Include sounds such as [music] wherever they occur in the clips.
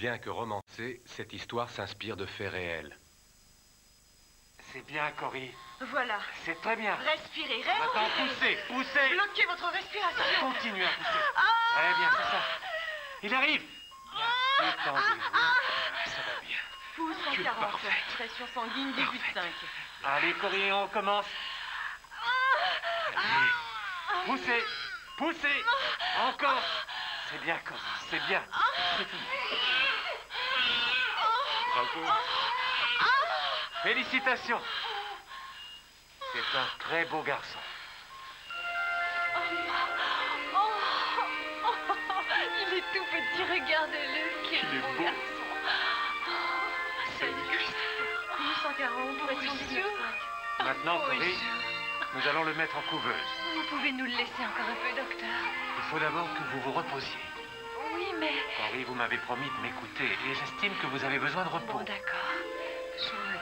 Bien que romancée, cette histoire s'inspire de faits réels. C'est bien, Cory. Voilà. C'est très bien. Respirez, Maintenant, respirez. poussez, poussez. Bloquez votre respiration. Continuez à pousser. Ah Très bien, c'est ça. Il arrive. Bien, détendez-vous. Ça va bien. Pousse Tu en es 40. parfaite. Pression sanguine 18,5. Allez, Cory, on commence. Allez. Poussez, poussez. Encore. C'est bien, Cory, c'est bien. C'est tout. Bravo. Félicitations. C'est un très beau garçon. Il est tout petit, regardez-le. Quel Il est beau garçon. Salut. Pousse 140, pression 19,5. Maintenant, Oh, je- nous allons le mettre en couveuse. Vous pouvez nous le laisser encore un peu, docteur Il faut d'abord que vous vous reposiez. Oui, mais... Cory, vous m'avez promis de m'écouter et j'estime que vous avez besoin de repos. Bon, d'accord. Je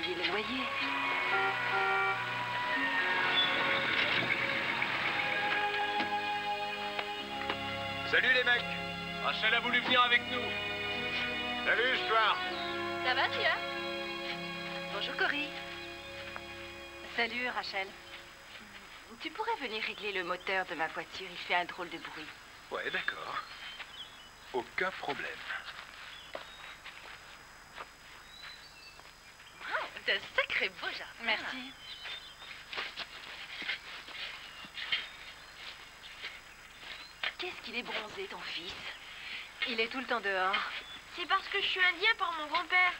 payer le loyer. Salut les mecs Rachel a voulu venir avec nous. Salut, Stuart Ça va, Tia? Bonjour, Cory. Salut, Rachel. Tu pourrais venir régler le moteur de ma voiture, il fait un drôle de bruit. Ouais, d'accord. Aucun problème. C'est un sacré beau jardin. Merci. Qu'est-ce qu'il est bronzé, ton fils? Il est tout le temps dehors. C'est parce que je suis indien par mon grand-père.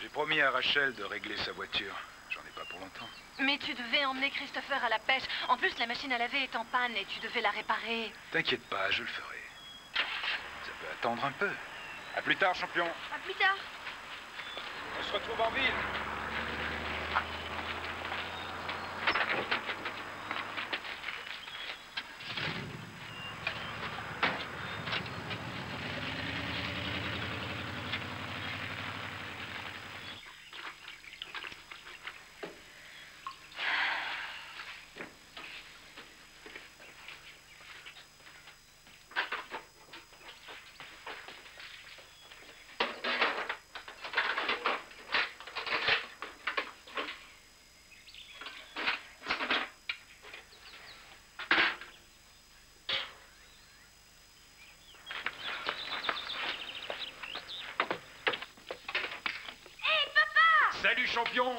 J'ai promis à Rachel de régler sa voiture. J'en ai pas pour longtemps. Mais tu devais emmener Christopher à la pêche. En plus, la machine à laver est en panne et tu devais la réparer. T'inquiète pas, je le ferai. Ça peut attendre un peu. À plus tard, champion. À plus tard. On se retrouve en ville. Salut, champion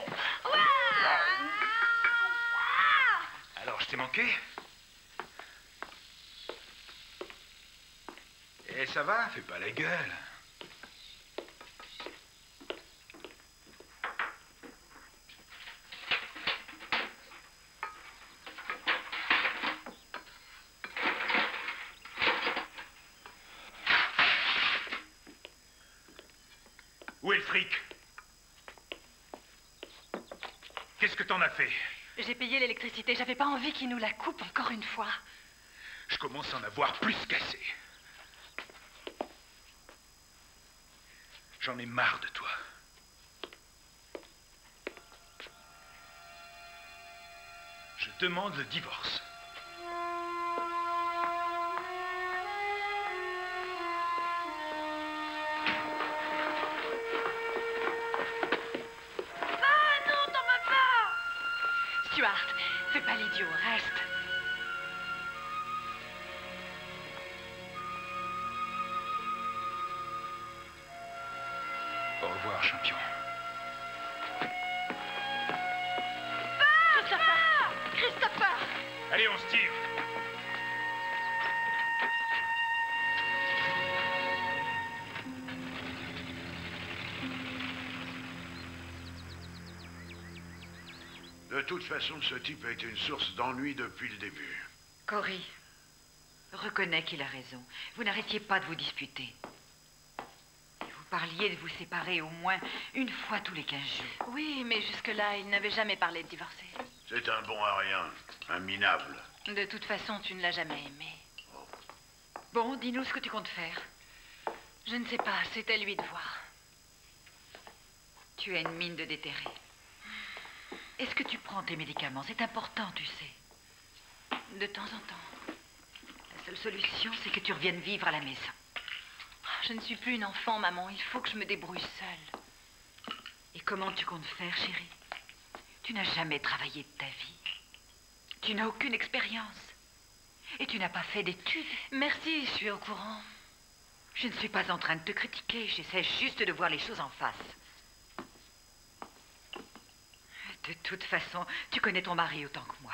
Alors, je t'ai manqué Eh, ça va Fais pas la gueule. Fait J'ai payé l'électricité. J'avais pas envie qu'il nous la coupe encore une fois. Je commence à en avoir plus qu'assez. J'en ai marre de toi. Je demande le divorce. Façon, ce type a été une source d'ennui depuis le début. Cory, reconnais qu'il a raison. Vous n'arrêtiez pas de vous disputer. Vous parliez de vous séparer au moins une fois tous les 15 jours. Oui, mais jusque-là, il n'avait jamais parlé de divorcer. C'est un bon à rien, un minable. De toute façon, tu ne l'as jamais aimé. Bon, dis-nous ce que tu comptes faire. Je ne sais pas, c'est à lui de voir. Tu as une mine de déterré. Est-ce que tu prends tes médicaments? C'est important, tu sais. De temps en temps. La seule solution, c'est que tu reviennes vivre à la maison. Je ne suis plus une enfant, maman. Il faut que je me débrouille seule. Et comment tu comptes faire, chérie? Tu n'as jamais travaillé de ta vie. Tu n'as aucune expérience. Et tu n'as pas fait d'études. Merci, je suis au courant. Je ne suis pas en train de te critiquer. J'essaie juste de voir les choses en face. De toute façon, tu connais ton mari autant que moi.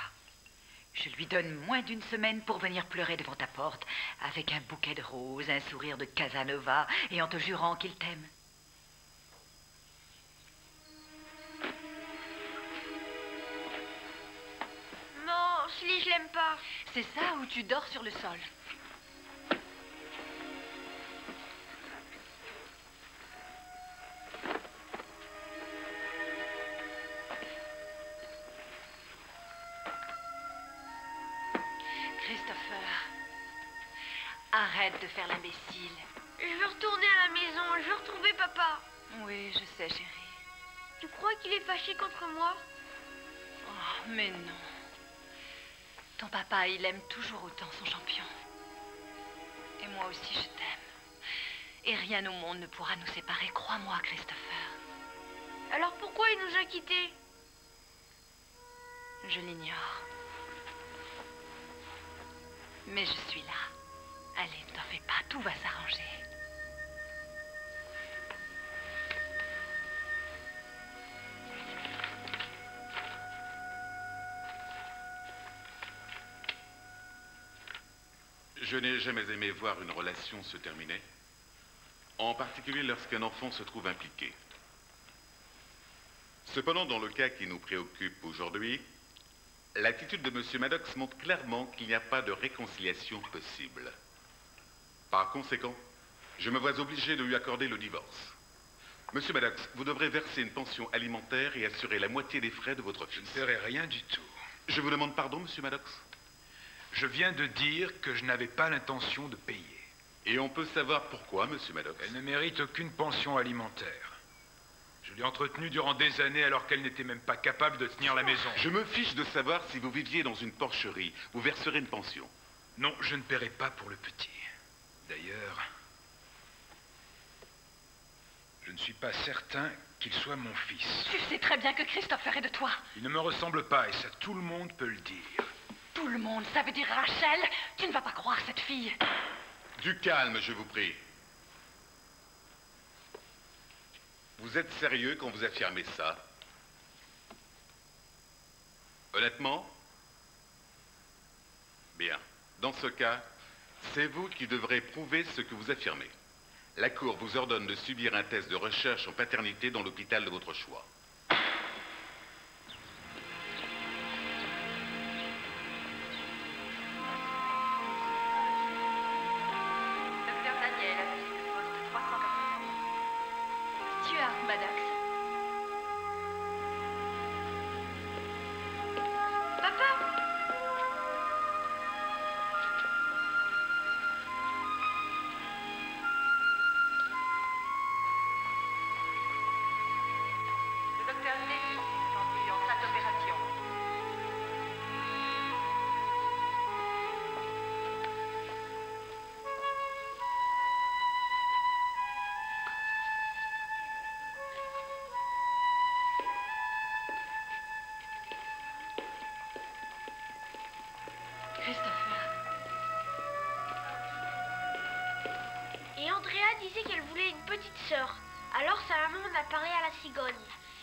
Je lui donne moins d'une semaine pour venir pleurer devant ta porte, avec un bouquet de roses, un sourire de Casanova, et en te jurant qu'il t'aime. Non, Sly, je l'aime pas. C'est ça ou tu dors sur le sol arrête de faire l'imbécile. Je veux retourner à la maison, je veux retrouver papa. Oui, je sais, chérie. Tu crois qu'il est fâché contre moi? Oh, mais non. Ton papa, il aime toujours autant son champion. Et moi aussi, je t'aime. Et rien au monde ne pourra nous séparer, crois-moi, Christopher. Alors pourquoi il nous a quittés? Je l'ignore. Mais je suis là. Allez, ne t'en fais pas, tout va s'arranger. Je n'ai jamais aimé voir une relation se terminer, en particulier lorsqu'un enfant se trouve impliqué. Cependant, dans le cas qui nous préoccupe aujourd'hui, l'attitude de M. Maddox montre clairement qu'il n'y a pas de réconciliation possible. Par conséquent, je me vois obligé de lui accorder le divorce. Monsieur Maddox, vous devrez verser une pension alimentaire et assurer la moitié des frais de votre Je fils. ne ferai rien du tout. Je vous demande pardon, Monsieur Maddox? Je viens de dire que je n'avais pas l'intention de payer. Et on peut savoir pourquoi, Monsieur Maddox? Elle ne mérite aucune pension alimentaire. Je l'ai entretenue durant des années alors qu'elle n'était même pas capable de tenir la maison. Je me fiche de savoir si vous viviez dans une porcherie. Vous verserez une pension. Non, je ne paierai pas pour le petit. D'ailleurs, je ne suis pas certain qu'il soit mon fils. Tu sais très bien que Christopher est de toi. Il ne me ressemble pas et ça tout le monde peut le dire. Tout le monde, ça veut dire Rachel. Tu ne vas pas croire cette fille. Du calme, je vous prie. Vous êtes sérieux quand vous affirmez ça? Honnêtement? Bien. Dans ce cas, c'est vous qui devrez prouver ce que vous affirmez. La Cour vous ordonne de subir un test de recherche en paternité dans l'hôpital de votre choix.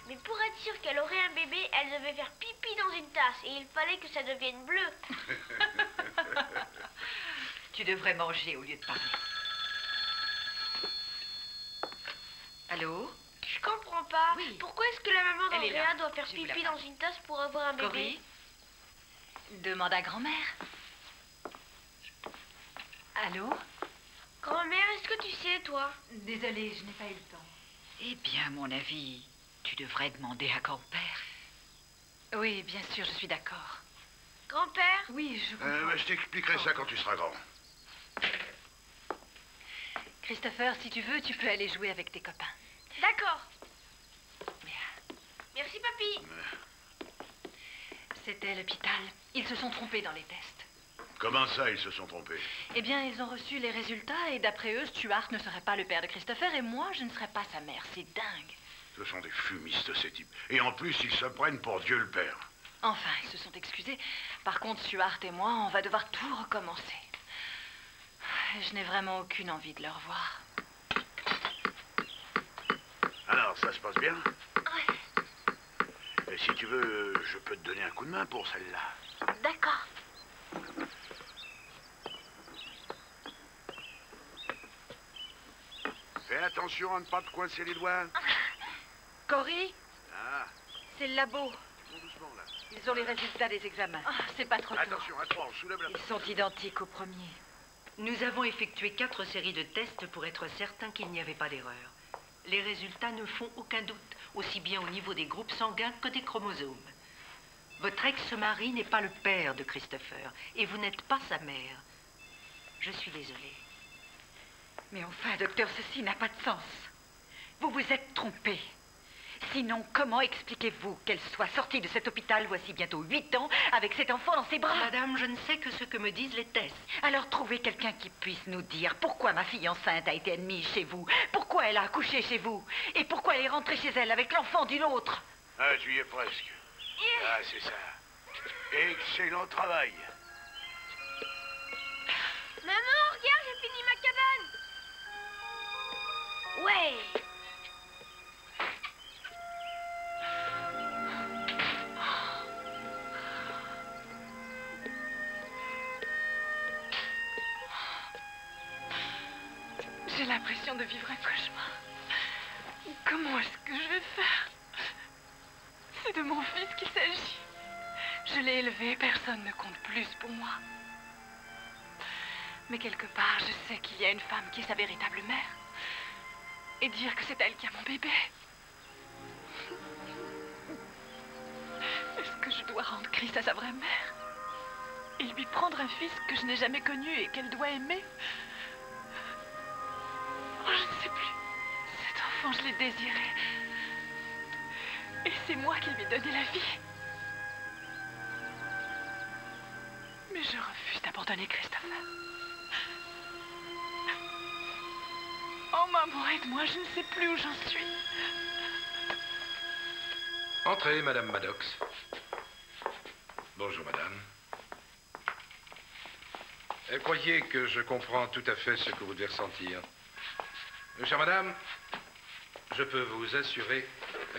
Mais pour être sûre qu'elle aurait un bébé, elle devait faire pipi dans une tasse et il fallait que ça devienne bleu. [laughs] Tu devrais manger au lieu de parler. Allô? Je comprends pas. Oui. Pourquoi est-ce que la maman d'Andrea doit faire Je pipi dans une tasse pour avoir un bébé? Cory Demande à grand-mère. Allô? Grand-mère, est-ce que tu sais, toi? Désolée, je n'ai pas eu le temps. Eh bien, à mon avis, tu devrais demander à grand-père. Oui, bien sûr, je suis d'accord. Grand-père? Oui, je comprends. Euh, bah, je t'expliquerai ça quand tu seras grand. Christopher, si tu veux, tu peux aller jouer avec tes copains. D'accord. Bien. Merci, papy. C'était l'hôpital. Ils se sont trompés dans les tests. Comment ça, ils se sont trompés Eh bien, ils ont reçu les résultats et d'après eux, Stuart ne serait pas le père de Christopher et moi, je ne serais pas sa mère. C'est dingue. Ce sont des fumistes, ces types. Et en plus, ils se prennent pour Dieu le Père. Enfin, ils se sont excusés. Par contre, Stuart et moi, on va devoir tout recommencer. Je n'ai vraiment aucune envie de le revoir. Alors, ça se passe bien Et si tu veux, je peux te donner un coup de main pour celle-là. D'accord. Fais attention à ne pas te coincer les doigts. Cory, Ah, c'est le labo. tout doucement, là. Ils ont les résultats des examens. Ah, c'est pas trop tôt. Attention, à trois, soulève la... Ils sont identiques au premier. Nous avons effectué quatre séries de tests pour être certains qu'il n'y avait pas d'erreur. Les résultats ne font aucun doute, aussi bien au niveau des groupes sanguins que des chromosomes. Votre ex-mari n'est pas le père de Christopher, et vous n'êtes pas sa mère. Je suis désolée. Mais enfin, docteur, ceci n'a pas de sens. Vous vous êtes trompé. Sinon, comment expliquez-vous qu'elle soit sortie de cet hôpital voici bientôt huit ans avec cet enfant dans ses bras Madame, je ne sais que ce que me disent les tests. Alors trouvez quelqu'un qui puisse nous dire pourquoi ma fille enceinte a été admise chez vous, pourquoi elle a accouché chez vous, et pourquoi elle est rentrée chez elle avec l'enfant d'une autre. Ah, tu y es presque. Ah, c'est ça. Excellent travail. Ouais. J'ai l'impression de vivre un cauchemar. Comment est-ce que je vais faire? C'est de mon fils qu'il s'agit. Je l'ai élevé, personne ne compte plus pour moi. Mais quelque part, je sais qu'il y a une femme qui est sa véritable mère. Et dire que c'est elle qui a mon bébé. Est-ce que je dois rendre Chris à sa vraie mère? Et lui prendre un fils que je n'ai jamais connu et qu'elle doit aimer? Oh, je ne sais plus. Cet enfant, je l'ai désiré. Et c'est moi qui lui ai donné la vie. Mais je refuse d'abandonner Christopher. Oh maman, aide-moi, je ne sais plus où j'en suis. Entrez, Madame Maddox. Bonjour, Madame. Croyez que je comprends tout à fait ce que vous devez ressentir. Chère Madame, je peux vous assurer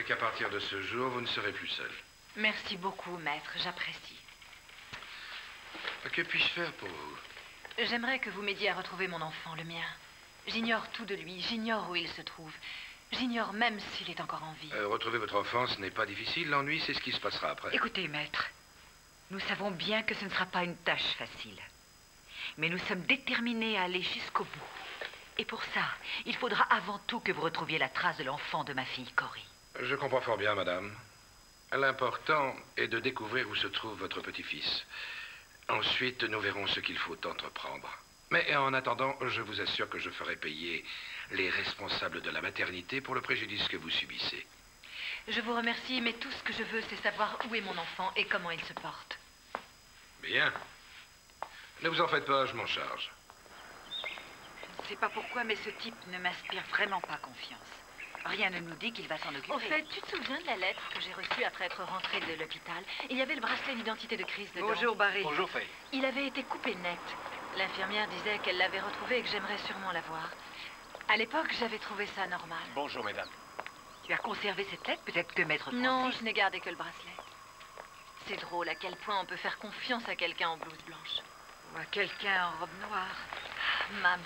qu'à partir de ce jour, vous ne serez plus seule. Merci beaucoup, maître, j'apprécie. Que puis-je faire pour vous? J'aimerais que vous m'aidiez à retrouver mon enfant, le mien. J'ignore tout de lui, j'ignore où il se trouve. J'ignore même s'il est encore en vie. Euh, Retrouver votre enfance n'est pas difficile. L'ennui, c'est ce qui se passera après. Écoutez, maître, nous savons bien que ce ne sera pas une tâche facile. Mais nous sommes déterminés à aller jusqu'au bout. Et pour ça, il faudra avant tout que vous retrouviez la trace de l'enfant de ma fille, Cory. Je comprends fort bien, madame. L'important est de découvrir où se trouve votre petit-fils. Ensuite, nous verrons ce qu'il faut entreprendre. Mais en attendant, je vous assure que je ferai payer les responsables de la maternité pour le préjudice que vous subissez. Je vous remercie, mais tout ce que je veux, c'est savoir où est mon enfant et comment il se porte. Bien. Ne vous en faites pas, je m'en charge. Je ne sais pas pourquoi, mais ce type ne m'inspire vraiment pas confiance. Rien ne nous dit qu'il va s'en occuper. Au fait, tu te souviens de la lettre que j'ai reçue après être rentrée de l'hôpital? Il y avait le bracelet d'identité de Chris dedans. Bonjour, Barry. Bonjour, Faye. Il avait été coupé net. L'infirmière disait qu'elle l'avait retrouvé et que j'aimerais sûrement la voir. À l'époque, j'avais trouvé ça normal. Bonjour, mesdames. Tu as conservé cette lettre Peut-être que Maître Francis... Non, je n'ai gardé que le bracelet. C'est drôle à quel point on peut faire confiance à quelqu'un en blouse blanche. Ou à quelqu'un en robe noire. Ah, maman.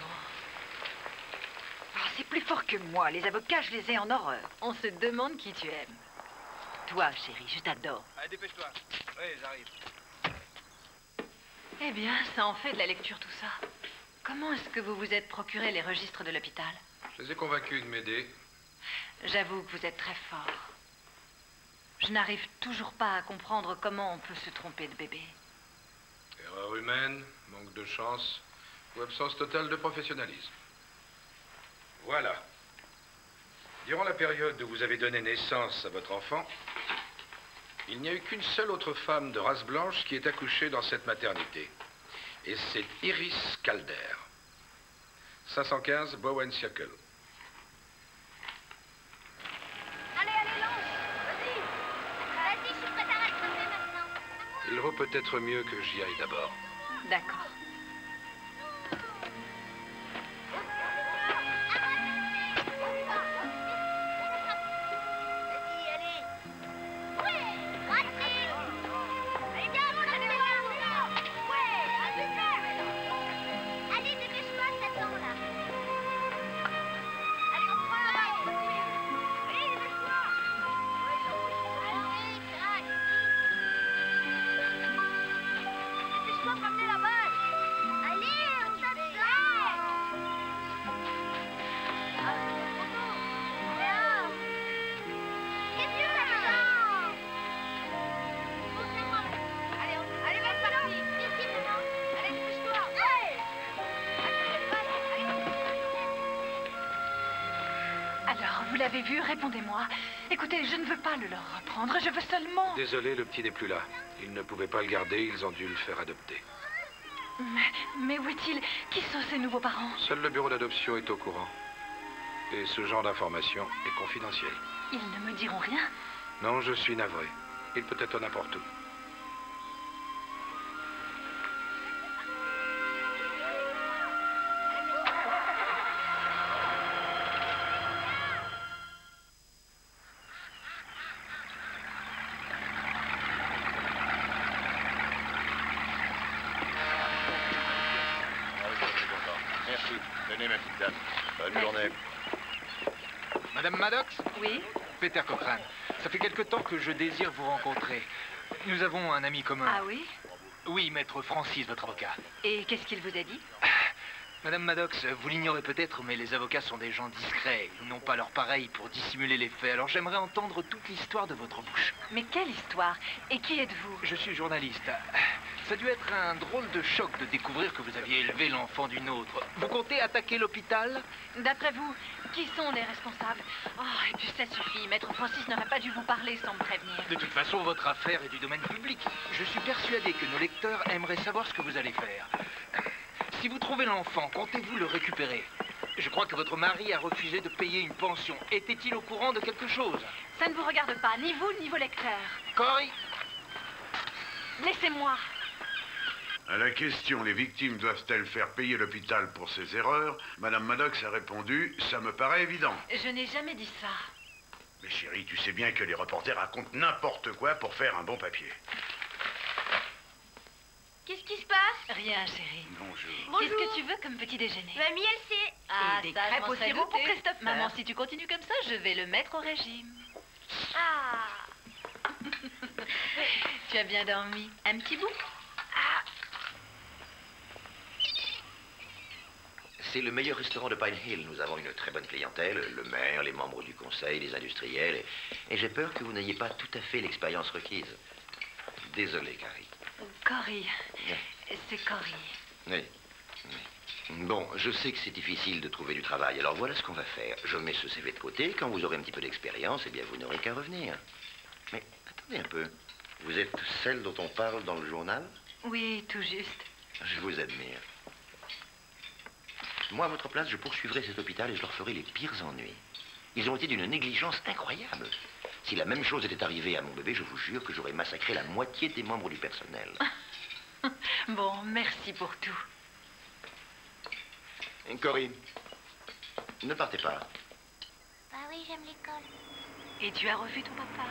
Oh, c'est plus fort que moi. Les avocats, je les ai en horreur. On se demande qui tu aimes. Toi, chérie, je t'adore. Allez, dépêche-toi. Oui, j'arrive. Eh bien, ça en fait de la lecture tout ça. Comment est-ce que vous vous êtes procuré les registres de l'hôpital Je les ai convaincus de m'aider. J'avoue que vous êtes très fort. Je n'arrive toujours pas à comprendre comment on peut se tromper de bébé. Erreur humaine, manque de chance ou absence totale de professionnalisme. Voilà. Durant la période où vous avez donné naissance à votre enfant, il n'y a eu qu'une seule autre femme de race blanche qui est accouchée dans cette maternité. Et c'est Iris Calder. 515 Bowen Circle. Allez, allez, lance Vas-y Vas-y, je suis prête à maintenant. Il vaut peut-être mieux que j'y aille d'abord. D'accord. L'avez vu, répondez-moi. Écoutez, je ne veux pas le leur reprendre, je veux seulement... Désolé, le petit n'est plus là. Ils ne pouvaient pas le garder, ils ont dû le faire adopter. Mais, mais où est-il? Qui sont ces nouveaux parents? Seul le bureau d'adoption est au courant. Et ce genre d'information est confidentiel. Ils ne me diront rien Non, je suis navré. Il peut être n'importe où. Je désire vous rencontrer. Nous avons un ami commun. Ah oui? Oui, maître Francis, votre avocat. Et qu'est-ce qu'il vous a dit? [sighs] Madame Maddox, vous l'ignorez peut-être, mais les avocats sont des gens discrets. Ils n'ont pas leur pareil pour dissimuler les faits. Alors j'aimerais entendre toute l'histoire de votre bouche. Mais quelle histoire? Et qui êtes-vous? Je suis journaliste. Ça a dû être un drôle de choc de découvrir que vous aviez élevé l'enfant d'une autre. Vous comptez attaquer l'hôpital? D'après vous, qui sont les responsables? Oh, et puis ça suffit. Maître Francis n'aurait pas dû vous parler sans me prévenir. De toute façon, votre affaire est du domaine public. Je suis persuadé que nos lecteurs aimeraient savoir ce que vous allez faire. Si vous trouvez l'enfant, comptez-vous le récupérer? Je crois que votre mari a refusé de payer une pension. Était-il au courant de quelque chose? Ça ne vous regarde pas, ni vous, ni vos lecteurs. Cory Laissez-moi. À la question les victimes doivent-elles faire payer l'hôpital pour ses erreurs, Madame Maddox a répondu Ça me paraît évident. Je n'ai jamais dit ça. Mais chérie, tu sais bien que les reporters racontent n'importe quoi pour faire un bon papier. Qu'est-ce qui se passe? Rien, chérie. Bonjour. Qu'est-ce que tu veux comme petit déjeuner? Mamie, elle sait. Ah, Et des ça, crêpes au sirop pour doutée. Christopher. Maman, si tu continues comme ça, je vais le mettre au régime. Ah [laughs] Tu as bien dormi Un petit bout? C'est le meilleur restaurant de Pine Hill. Nous avons une très bonne clientèle, le maire, les membres du conseil, les industriels. Et, et j'ai peur que vous n'ayez pas tout à fait l'expérience requise. Désolé, Carrie. Cory. C'est Cory. Oui. oui. Bon, je sais que c'est difficile de trouver du travail, alors voilà ce qu'on va faire. Je mets ce CV de côté. Quand vous aurez un petit peu d'expérience, eh bien, vous n'aurez qu'à revenir. Mais attendez un peu. Vous êtes celle dont on parle dans le journal? Oui, tout juste. Je vous admire. Moi, à votre place, je poursuivrai cet hôpital et je leur ferai les pires ennuis. Ils ont été d'une négligence incroyable. Si la même chose était arrivée à mon bébé, je vous jure que j'aurais massacré la moitié des membres du personnel. [laughs] Bon, merci pour tout. Corinne, Ne partez pas. Bah oui, j'aime l'école. Et tu as revu ton papa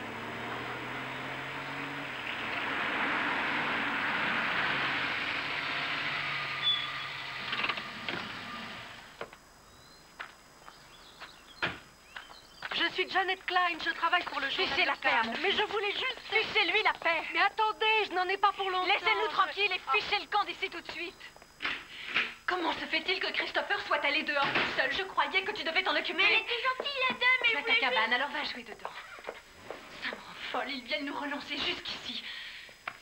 Je suis Janet Klein, je travaille pour le journal Fichez la mon Mais je voulais juste... Fichez-lui la paix. Mais attendez, je n'en ai pas pour longtemps. Laissez-nous tranquilles et fichez le camp d'ici tout de suite. Comment se fait-il que Christopher soit allé dehors tout seul? Je croyais que tu devais t'en occuper. Mais elle était gentille, la dame, Tu as ta juste- cabane, alors va jouer dedans. Ça me rend folle, ils viennent nous relancer jusqu'ici.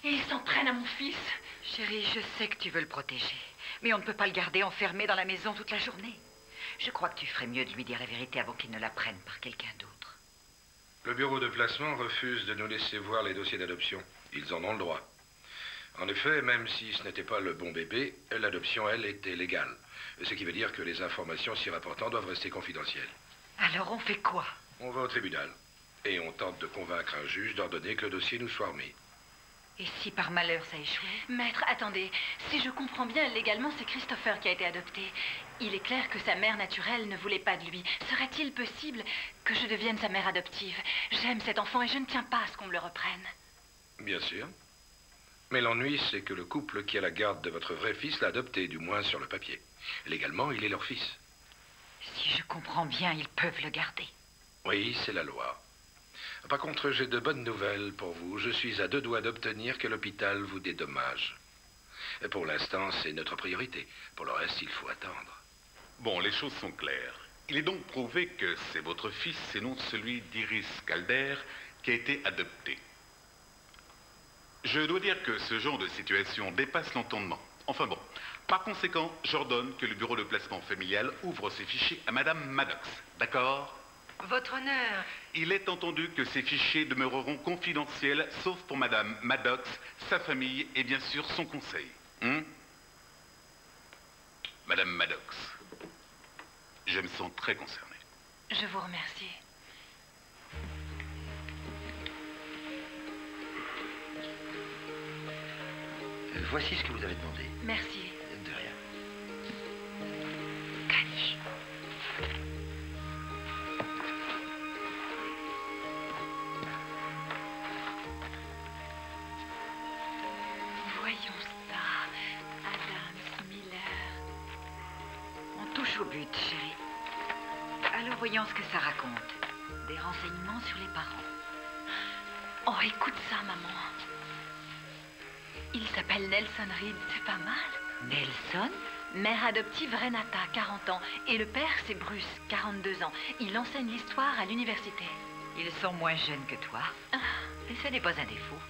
Et ils s'en prennent à mon fils. Chérie, je sais que tu veux le protéger. Mais on ne peut pas le garder enfermé dans la maison toute la journée. Je crois que tu ferais mieux de lui dire la vérité avant qu'il ne la prenne par quelqu'un d'autre. Le bureau de placement refuse de nous laisser voir les dossiers d'adoption. Ils en ont le droit. En effet, même si ce n'était pas le bon bébé, l'adoption, elle, était légale. Ce qui veut dire que les informations s'y rapportant doivent rester confidentielles. Alors on fait quoi? On va au tribunal. Et on tente de convaincre un juge d'ordonner que le dossier nous soit remis. Et si par malheur ça échoue Maître, attendez. Si je comprends bien, légalement, c'est Christopher qui a été adopté. Il est clair que sa mère naturelle ne voulait pas de lui. Serait-il possible que je devienne sa mère adoptive? J'aime cet enfant et je ne tiens pas à ce qu'on me le reprenne. Bien sûr. Mais l'ennui, c'est que le couple qui a la garde de votre vrai fils l'a adopté, du moins sur le papier. Légalement, il est leur fils. Si je comprends bien, ils peuvent le garder. Oui, c'est la loi. Par contre, j'ai de bonnes nouvelles pour vous. Je suis à deux doigts d'obtenir que l'hôpital vous dédommage. Pour l'instant, c'est notre priorité. Pour le reste, il faut attendre. Bon, les choses sont claires. Il est donc prouvé que c'est votre fils et non celui d'Iris Calder qui a été adopté. Je dois dire que ce genre de situation dépasse l'entendement. Enfin bon, par conséquent, j'ordonne que le bureau de placement familial ouvre ses fichiers à Madame Maddox. D'accord? Votre honneur, Il est entendu que ces fichiers demeureront confidentiels, sauf pour Madame Maddox, sa famille et bien sûr son conseil. Hein? Madame Maddox, je me sens très concerné. Je vous remercie. Euh, Voici ce que vous avez demandé. Merci. Au but, chérie. Alors voyons ce que ça raconte. Des renseignements sur les parents. Oh, écoute ça, maman. Il s'appelle Nelson Reed, c'est pas mal. Nelson? Mère adoptive Renata, 40 ans. Et le père, c'est Bruce, 42 ans. Il enseigne l'histoire à l'université. Ils sont moins jeunes que toi. Et ce n'est pas un défaut.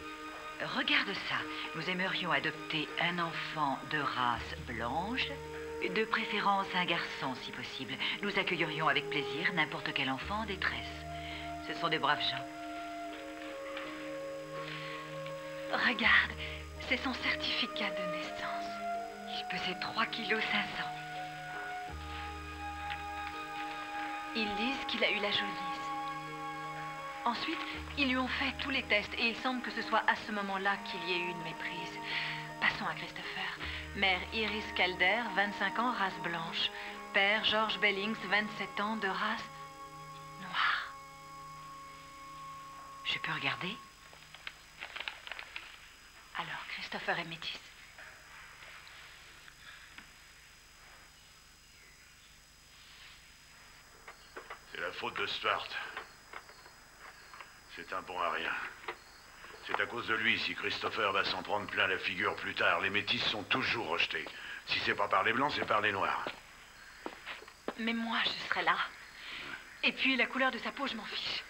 Regarde ça. Nous aimerions adopter un enfant de race blanche, de préférence un garçon si possible. Nous accueillerions avec plaisir n'importe quel enfant en détresse. Ce sont des braves gens. Regarde, c'est son certificat de naissance. Il pesait 3 kilos 500. Ils disent qu'il a eu la jaunisse. Ensuite, ils lui ont fait tous les tests et il semble que ce soit à ce moment-là qu'il y ait eu une méprise. Passons à Christopher. Mère Iris Calder, 25 ans, race blanche. Père George Bellings, 27 ans, de race noire. Je peux regarder? Alors, Christopher est métis. C'est la faute de Stuart. C'est un bon à rien. C'est à cause de lui si Christopher va s'en prendre plein la figure plus tard. Les métis sont toujours rejetés. Si c'est pas par les blancs, c'est par les noirs. Mais moi, je serai là. Et puis, la couleur de sa peau, je m'en fiche.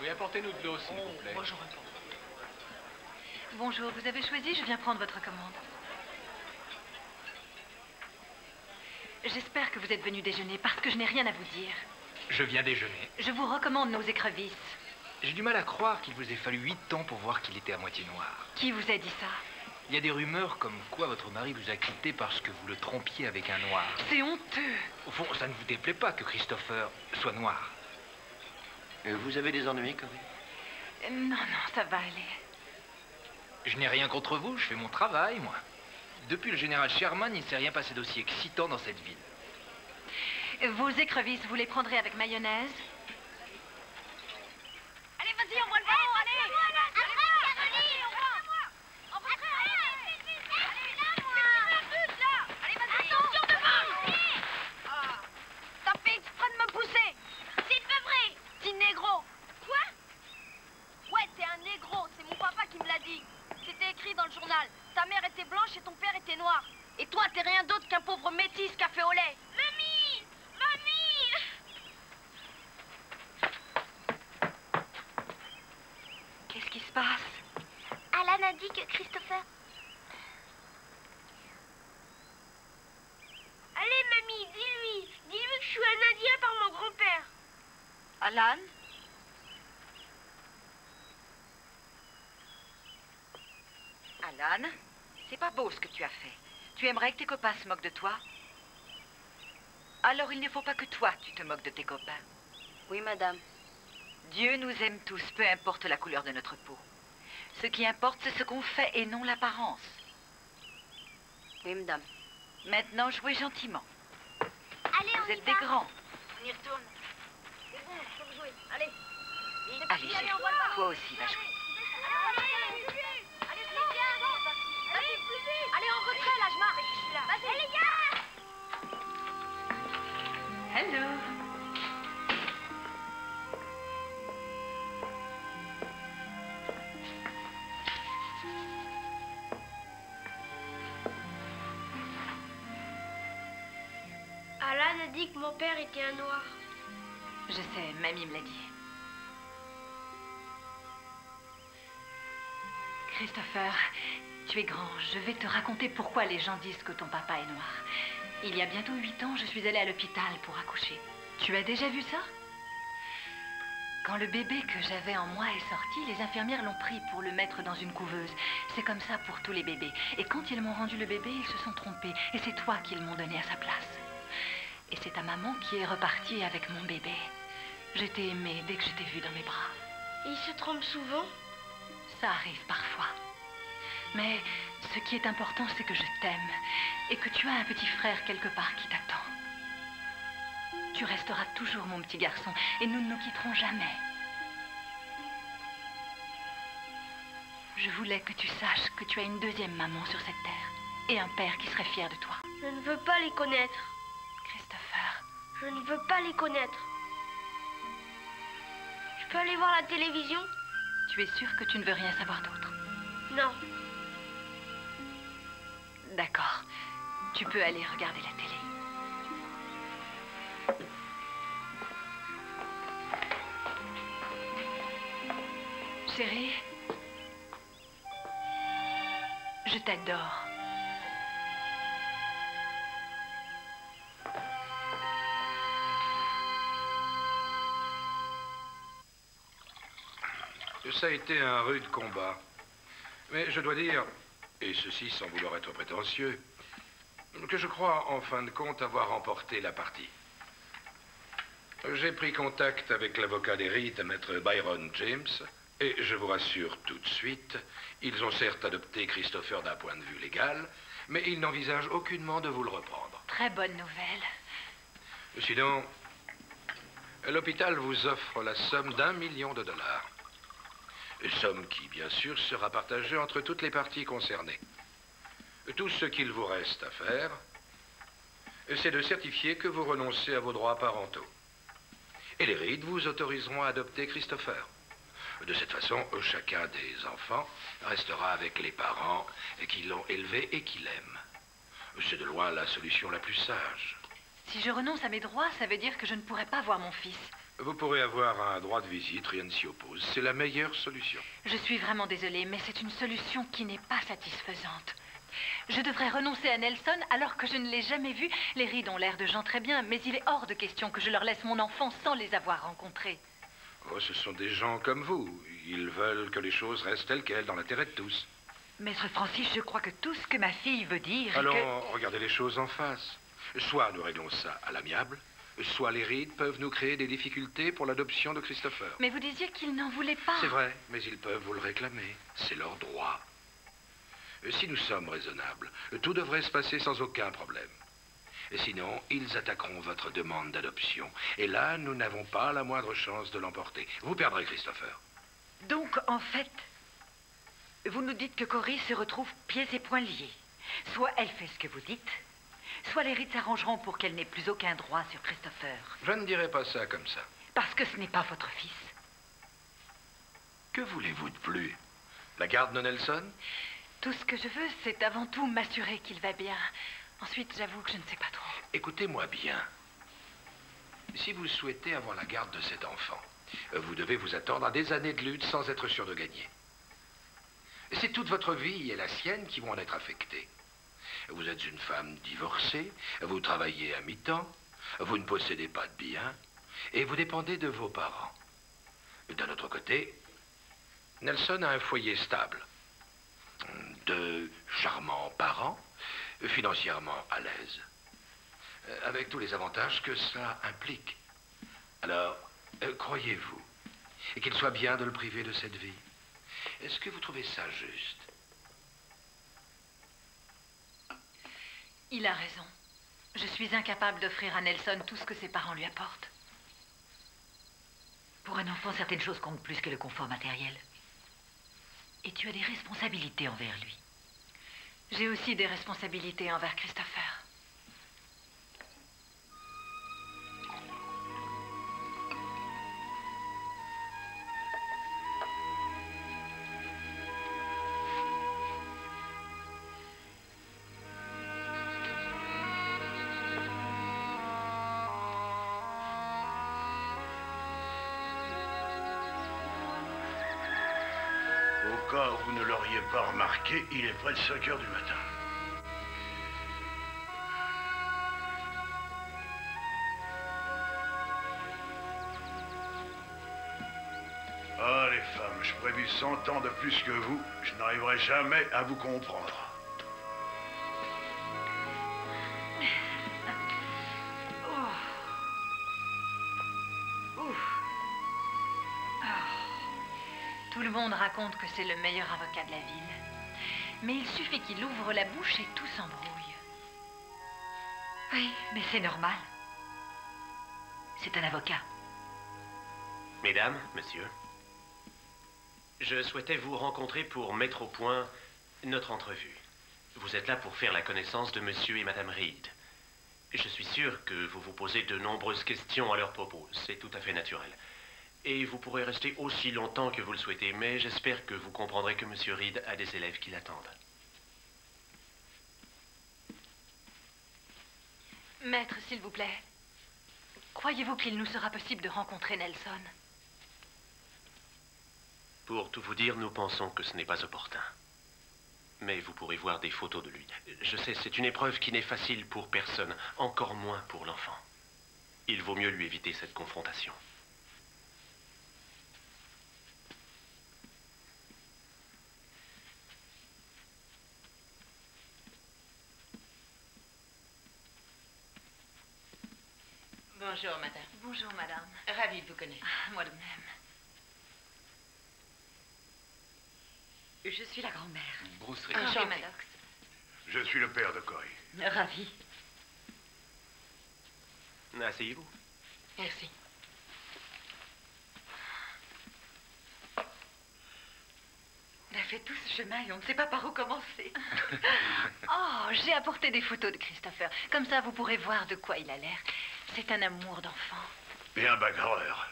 Oui, apportez-nous de l'eau, s'il vous plaît. Bonjour, vous avez choisi, je viens prendre votre commande. J'espère que vous êtes venu déjeuner parce que je n'ai rien à vous dire. Je viens déjeuner. Je vous recommande nos écrevisses. J'ai du mal à croire qu'il vous ait fallu huit ans pour voir qu'il était à moitié noir. Qui vous a dit ça? Il y a des rumeurs comme quoi votre mari vous a quitté parce que vous le trompiez avec un noir. C'est honteux. Au fond, ça ne vous déplaît pas que Christopher soit noir. Euh, Vous avez des ennuis, Cory Euh, Non, non, ça va aller. Je n'ai rien contre vous, je fais mon travail, moi. Depuis le général Sherman, il ne s'est rien passé d'aussi excitant dans cette ville. Vos écrevisses, vous les prendrez avec mayonnaise? Allez, vas-y, envoie le ballon, allez Attention devant T'as fait exprès de me pousser C'est pas vrai Petit négro Quoi Ouais, t'es un négro, c'est mon papa qui me l'a dit. C'était écrit dans le journal. Ta mère était blanche et ton père était noir. Et toi, t'es rien d'autre qu'un pauvre métis café au lait. Mamie Mamie Qu'est-ce qui se passe Alan a dit que Christopher... Allez, mamie, dis-lui. Dis-lui que je suis un Indien par mon grand-père. Alan? Alan, c'est pas beau ce que tu as fait. Tu aimerais que tes copains se moquent de toi? Alors il ne faut pas que toi, tu te moques de tes copains. Oui, madame. Dieu nous aime tous, peu importe la couleur de notre peau. Ce qui importe, c'est ce qu'on fait et non l'apparence. Oui, madame. Maintenant, jouez gentiment. Allez, on Vous y êtes des va. grands. On y retourne. C'est bon, on peut jouer. Allez. Allez, le ballon. toi aussi, va jouer. Allez, mon père était un noir. Je sais, mamie me l'a dit. Christopher, tu es grand. Je vais te raconter pourquoi les gens disent que ton papa est noir. Il y a bientôt huit ans, je suis allée à l'hôpital pour accoucher. Tu as déjà vu ça? Quand le bébé que j'avais en moi est sorti, les infirmières l'ont pris pour le mettre dans une couveuse. C'est comme ça pour tous les bébés. Et quand ils m'ont rendu le bébé, ils se sont trompés. Et c'est toi qu'ils m'ont donné à sa place. Et c'est ta maman qui est repartie avec mon bébé. Je t'ai aimé dès que je t'ai vu dans mes bras. Il se trompe souvent. Ça arrive parfois. Mais ce qui est important, c'est que je t'aime et que tu as un petit frère quelque part qui t'attend. Tu resteras toujours mon petit garçon et nous ne nous quitterons jamais. Je voulais que tu saches que tu as une deuxième maman sur cette terre et un père qui serait fier de toi. Je ne veux pas les connaître. Je ne veux pas les connaître. Je peux aller voir la télévision? Tu es sûr que tu ne veux rien savoir d'autre? Non. D'accord. Tu peux aller regarder la télé. Chérie, je t'adore. Ça a été un rude combat. Mais je dois dire, et ceci sans vouloir être prétentieux, que je crois en fin de compte avoir remporté la partie. J'ai pris contact avec l'avocat des Reed, maître Byron James, et je vous rassure tout de suite, ils ont certes adopté Christopher d'un point de vue légal, mais ils n'envisagent aucunement de vous le reprendre. Très bonne nouvelle. Sinon, l'hôpital vous offre la somme d'un million de dollars. Somme qui, bien sûr, sera partagée entre toutes les parties concernées. Tout ce qu'il vous reste à faire, c'est de certifier que vous renoncez à vos droits parentaux. Et les Reed vous autoriseront à adopter Christopher. De cette façon, chacun des enfants restera avec les parents qui l'ont élevé et qui l'aiment. C'est de loin la solution la plus sage. Si je renonce à mes droits, ça veut dire que je ne pourrai pas voir mon fils. Vous pourrez avoir un droit de visite, rien ne s'y oppose. C'est la meilleure solution. Je suis vraiment désolée, mais c'est une solution qui n'est pas satisfaisante. Je devrais renoncer à Nelson alors que je ne l'ai jamais vu. Les Reed ont l'air de gens très bien, mais il est hors de question que je leur laisse mon enfant sans les avoir rencontrés. Oh, ce sont des gens comme vous. Ils veulent que les choses restent telles quelles, dans l'intérêt de tous. Maître Francis, je crois que tout ce que ma fille veut dire Allons, que... regardez les choses en face. Soit nous réglons ça à l'amiable, soit les Reed peuvent nous créer des difficultés pour l'adoption de Christopher. Mais vous disiez qu'ils n'en voulaient pas. C'est vrai, mais ils peuvent vous le réclamer. C'est leur droit. Si nous sommes raisonnables, tout devrait se passer sans aucun problème. Sinon, ils attaqueront votre demande d'adoption. Et là, nous n'avons pas la moindre chance de l'emporter. Vous perdrez Christopher. Donc, en fait, vous nous dites que Cory se retrouve pieds et poings liés. Soit elle fait ce que vous dites, soit les rites s'arrangeront pour qu'elle n'ait plus aucun droit sur Christopher. Je ne dirai pas ça comme ça. Parce que ce n'est pas votre fils. Que voulez-vous de plus? La garde de Nelson? Tout ce que je veux, c'est avant tout m'assurer qu'il va bien. Ensuite, j'avoue que je ne sais pas trop. Écoutez-moi bien. Si vous souhaitez avoir la garde de cet enfant, vous devez vous attendre à des années de lutte sans être sûr de gagner. C'est toute votre vie et la sienne qui vont en être affectées. Vous êtes une femme divorcée, vous travaillez à mi-temps, vous ne possédez pas de biens, et vous dépendez de vos parents. D'un autre côté, Nelson a un foyer stable, de charmants parents, financièrement à l'aise, avec tous les avantages que ça implique. Alors, euh, croyez-vous qu'il soit bien de le priver de cette vie? Est-ce que vous trouvez ça juste? Il a raison. Je suis incapable d'offrir à Nelson tout ce que ses parents lui apportent. Pour un enfant, certaines choses comptent plus que le confort matériel. Et tu as des responsabilités envers lui. J'ai aussi des responsabilités envers Christopher. Remarqué, il est près de 5 heures du matin. Ah, les femmes, je prévu 100 ans de plus que vous, je n'arriverai jamais à vous comprendre. Tout le monde raconte que c'est le meilleur avocat de la ville. Mais il suffit qu'il ouvre la bouche et tout s'embrouille. Oui, mais c'est normal. C'est un avocat. Mesdames, messieurs, je souhaitais vous rencontrer pour mettre au point notre entrevue. Vous êtes là pour faire la connaissance de monsieur et madame Reed. Je suis sûr que vous vous posez de nombreuses questions à leur propos. C'est tout à fait naturel. Et vous pourrez rester aussi longtemps que vous le souhaitez, mais j'espère que vous comprendrez que monsieur Reed a des élèves qui l'attendent. Maître, s'il vous plaît, croyez-vous qu'il nous sera possible de rencontrer Nelson? Pour tout vous dire, nous pensons que ce n'est pas opportun. Mais vous pourrez voir des photos de lui. Je sais, c'est une épreuve qui n'est facile pour personne, encore moins pour l'enfant. Il vaut mieux lui éviter cette confrontation. Bonjour, madame. Bonjour, madame. Ravie de vous connaître. Ah, moi de même. Je suis la grand-mère. Bruce Enchantée. Maddox. Je suis le père de Cory. Ravie. Asseyez-vous. Merci. On a fait tout ce chemin et on ne sait pas par où commencer. [laughs] Oh, j'ai apporté des photos de Christopher. Comme ça, vous pourrez voir de quoi il a l'air. C'est un amour d'enfant. Et un bagarreur.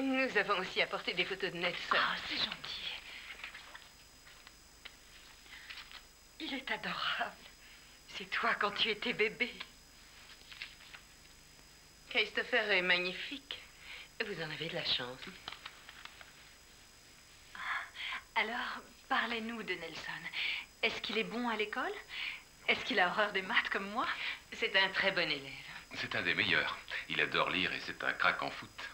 Nous avons aussi apporté des photos de Nelson. Oh, c'est gentil. Il est adorable. C'est toi quand tu étais bébé. Christopher est magnifique. Vous en avez de la chance. Alors, parlez-nous de Nelson. Est-ce qu'il est bon à l'école? Est-ce qu'il a horreur des maths comme moi? C'est un très bon élève. C'est un des meilleurs. Il adore lire et c'est un crack en foot.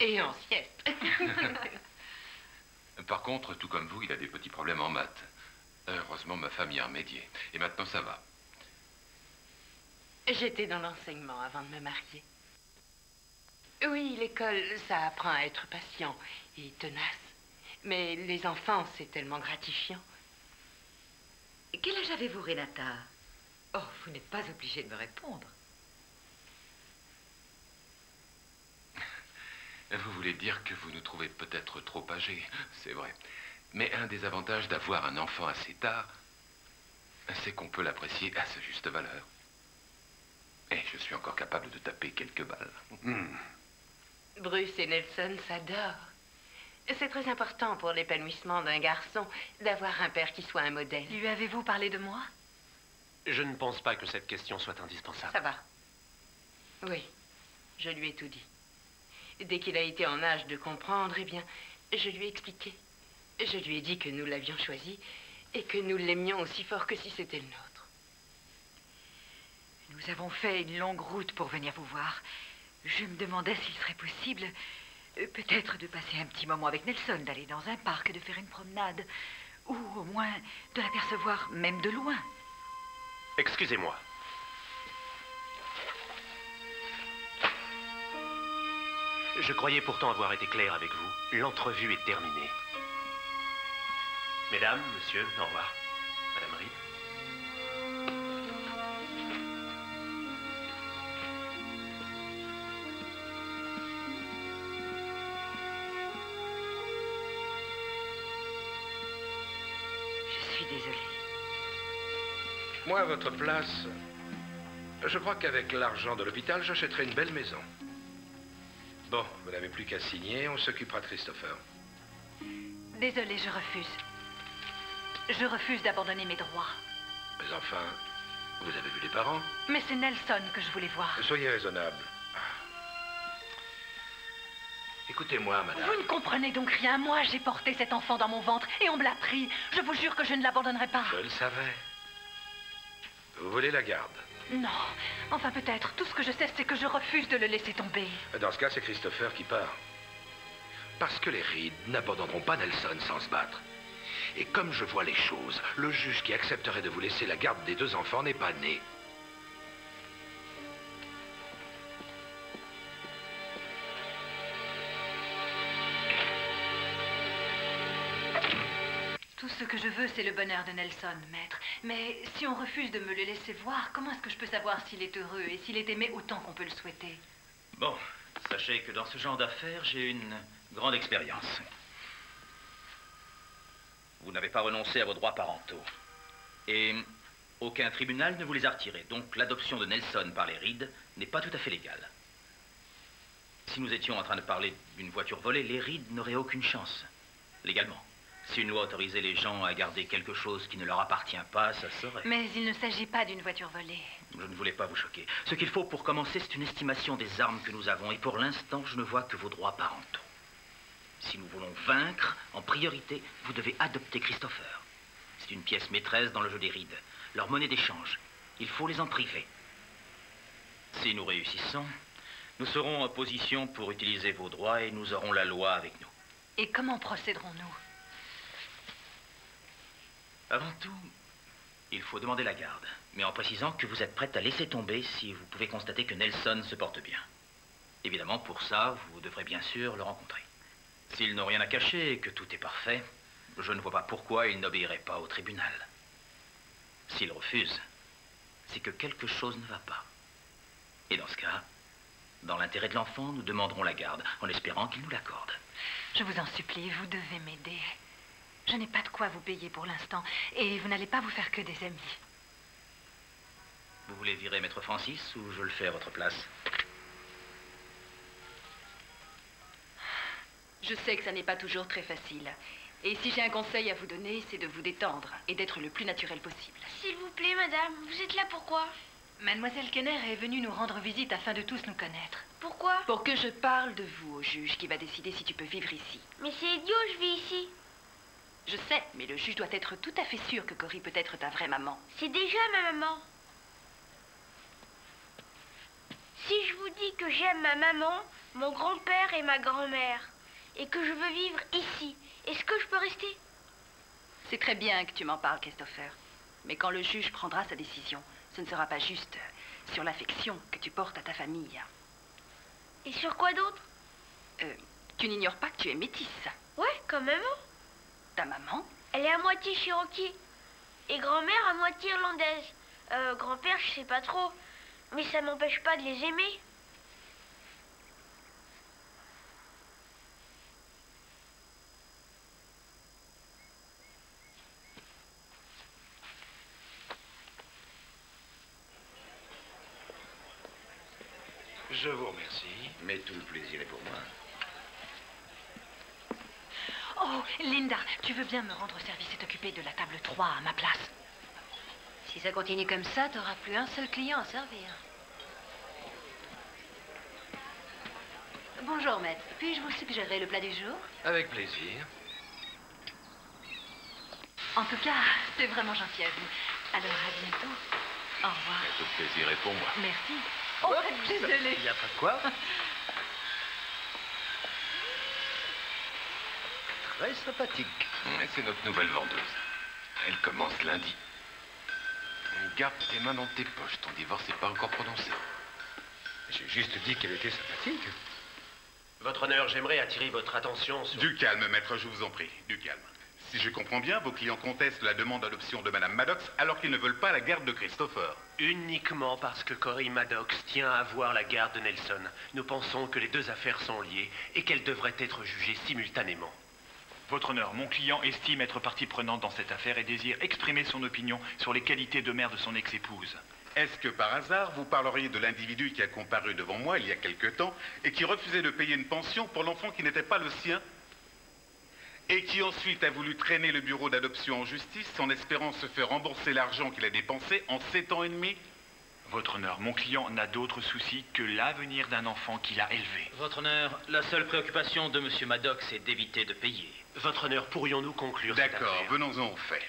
Et en sieste. [laughs] Par contre, tout comme vous, il a des petits problèmes en maths. Heureusement, ma femme y a remédié. Et maintenant, ça va. J'étais dans l'enseignement avant de me marier. Oui, l'école, ça apprend à être patient et tenace. Mais les enfants, c'est tellement gratifiant. Quel âge avez-vous, Renata? Oh, vous n'êtes pas obligé de me répondre. Vous voulez dire que vous nous trouvez peut-être trop âgés, c'est vrai. Mais un des avantages d'avoir un enfant assez tard, c'est qu'on peut l'apprécier à sa juste valeur. Et je suis encore capable de taper quelques balles. Bruce et Nelson s'adorent. C'est très important pour l'épanouissement d'un garçon d'avoir un père qui soit un modèle. Lui avez-vous parlé de moi? Je ne pense pas que cette question soit indispensable. Ça va. Oui, je lui ai tout dit. Dès qu'il a été en âge de comprendre, eh bien, je lui ai expliqué. Je lui ai dit que nous l'avions choisi et que nous l'aimions aussi fort que si c'était le nôtre. Nous avons fait une longue route pour venir vous voir. Je me demandais s'il serait possible, peut-être de passer un petit moment avec Nelson, d'aller dans un parc, de faire une promenade, ou au moins de l'apercevoir même de loin. Excusez-moi. Je croyais pourtant avoir été clair avec vous. L'entrevue est terminée. Mesdames, monsieur, au revoir. Madame Reed. Moi, à votre place, je crois qu'avec l'argent de l'hôpital, j'achèterai une belle maison. Bon, vous n'avez plus qu'à signer, on s'occupera de Christopher. Désolée, je refuse. Je refuse d'abandonner mes droits. Mais enfin, vous avez vu les parents Mais c'est Nelson que je voulais voir. Soyez raisonnable. Écoutez-moi, madame. Vous ne comprenez donc rien. Moi, j'ai porté cet enfant dans mon ventre et on me l'a pris. Je vous jure que je ne l'abandonnerai pas. Je le savais. Vous voulez la garde Non. Enfin, peut-être. Tout ce que je sais, c'est que je refuse de le laisser tomber. Dans ce cas, c'est Christopher qui part. Parce que les Reed n'abandonneront pas Nelson sans se battre. Et comme je vois les choses, le juge qui accepterait de vous laisser la garde des deux enfants n'est pas né. Ce que je veux, c'est le bonheur de Nelson, maître. Mais si on refuse de me le laisser voir, comment est-ce que je peux savoir s'il est heureux et s'il est aimé autant qu'on peut le souhaiter? Bon, sachez que dans ce genre d'affaires, j'ai une grande expérience. Vous n'avez pas renoncé à vos droits parentaux. Et aucun tribunal ne vous les a retirés. Donc l'adoption de Nelson par les Reed n'est pas tout à fait légale. Si nous étions en train de parler d'une voiture volée, les Reed n'auraient aucune chance, légalement. Si une loi autorisait les gens à garder quelque chose qui ne leur appartient pas, ça serait. Mais il ne s'agit pas d'une voiture volée. Je ne voulais pas vous choquer. Ce qu'il faut pour commencer, c'est une estimation des armes que nous avons. Et pour l'instant, je ne vois que vos droits parentaux. Si nous voulons vaincre, en priorité, vous devez adopter Christopher. C'est une pièce maîtresse dans le jeu des rides. Leur monnaie d'échange. Il faut les en priver. Si nous réussissons, nous serons en position pour utiliser vos droits et nous aurons la loi avec nous. Et comment procéderons-nous? Avant tout, il faut demander la garde, mais en précisant que vous êtes prête à laisser tomber si vous pouvez constater que Nelson se porte bien. Évidemment, pour ça, vous devrez bien sûr le rencontrer. S'ils n'ont rien à cacher et que tout est parfait, je ne vois pas pourquoi ils n'obéiraient pas au tribunal. S'ils refusent, c'est que quelque chose ne va pas. Et dans ce cas, dans l'intérêt de l'enfant, nous demanderons la garde, en espérant qu'il nous l'accorde. Je vous en supplie, vous devez m'aider. Je n'ai pas de quoi vous payer pour l'instant, et vous n'allez pas vous faire que des amis. Vous voulez virer Maître Francis ou je le fais à votre place Je sais que ça n'est pas toujours très facile. Et si j'ai un conseil à vous donner, c'est de vous détendre et d'être le plus naturel possible. S'il vous plaît, madame, vous êtes là pourquoi Mademoiselle Kenner est venue nous rendre visite afin de tous nous connaître. Pourquoi Pour que je parle de vous au juge qui va décider si tu peux vivre ici. Mais c'est idiot, je vis ici. Je sais, mais le juge doit être tout à fait sûr que Cory peut être ta vraie maman. C'est déjà ma maman. Si je vous dis que j'aime ma maman, mon grand-père et ma grand-mère, et que je veux vivre ici, est-ce que je peux rester? C'est très bien que tu m'en parles, Christopher. Mais quand le juge prendra sa décision, ce ne sera pas juste sur l'affection que tu portes à ta famille. Et sur quoi d'autre? Euh, tu n'ignores pas que tu es métisse. Ouais, comme maman. Ta maman Elle est à moitié cherokee. Et grand-mère à moitié irlandaise. Euh, grand-père, je sais pas trop. Mais ça m'empêche pas de les aimer. Je vous remercie. Mais tout le plaisir est pour moi. Oh, Linda, tu veux bien me rendre service et t'occuper de la table 3 à ma place Si ça continue comme ça, t'auras plus un seul client à servir. Bonjour, maître. Puis-je vous suggérer le plat du jour? Avec plaisir. En tout cas, c'est vraiment gentil à vous. Alors, à bientôt. Au revoir. Tout plaisir est pour moi. Merci. Oh, désolée. Il n'y a pas de quoi. [laughs] Très sympathique. Mais C'est notre nouvelle vendeuse. Elle commence lundi. Garde tes mains dans tes poches. Ton divorce n'est pas encore prononcé. J'ai juste dit qu'elle était sympathique. Votre honneur, j'aimerais attirer votre attention sur... Du calme, maître, je vous en prie. Du calme. Si je comprends bien, vos clients contestent la demande d'adoption de Madame Maddox alors qu'ils ne veulent pas la garde de Christopher. Uniquement parce que Cory Maddox tient à avoir la garde de Nelson. Nous pensons que les deux affaires sont liées et qu'elles devraient être jugées simultanément. Votre honneur, mon client estime être partie prenante dans cette affaire et désire exprimer son opinion sur les qualités de mère de son ex-épouse. Est-ce que par hasard, vous parleriez de l'individu qui a comparu devant moi il y a quelque temps et qui refusait de payer une pension pour l'enfant qui n'était pas le sien et qui ensuite a voulu traîner le bureau d'adoption en justice en espérant se faire rembourser l'argent qu'il a dépensé en sept ans et demi? Votre honneur, mon client n'a d'autre souci que l'avenir d'un enfant qu'il a élevé. Votre honneur, la seule préoccupation de M. Maddox est d'éviter de payer. Votre honneur, pourrions-nous conclure D'accord, venons-en au fait.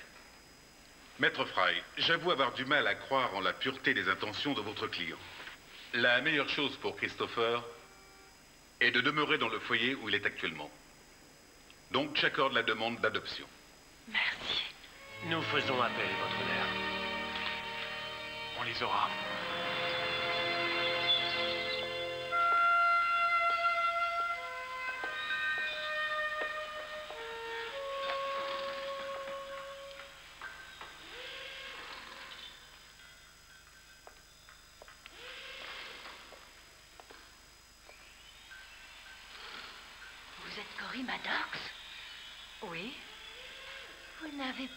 Maître Fry, j'avoue avoir du mal à croire en la pureté des intentions de votre client. La meilleure chose pour Christopher est de demeurer dans le foyer où il est actuellement. Donc j'accorde la demande d'adoption. Merci. Nous faisons appel, votre honneur. On les aura.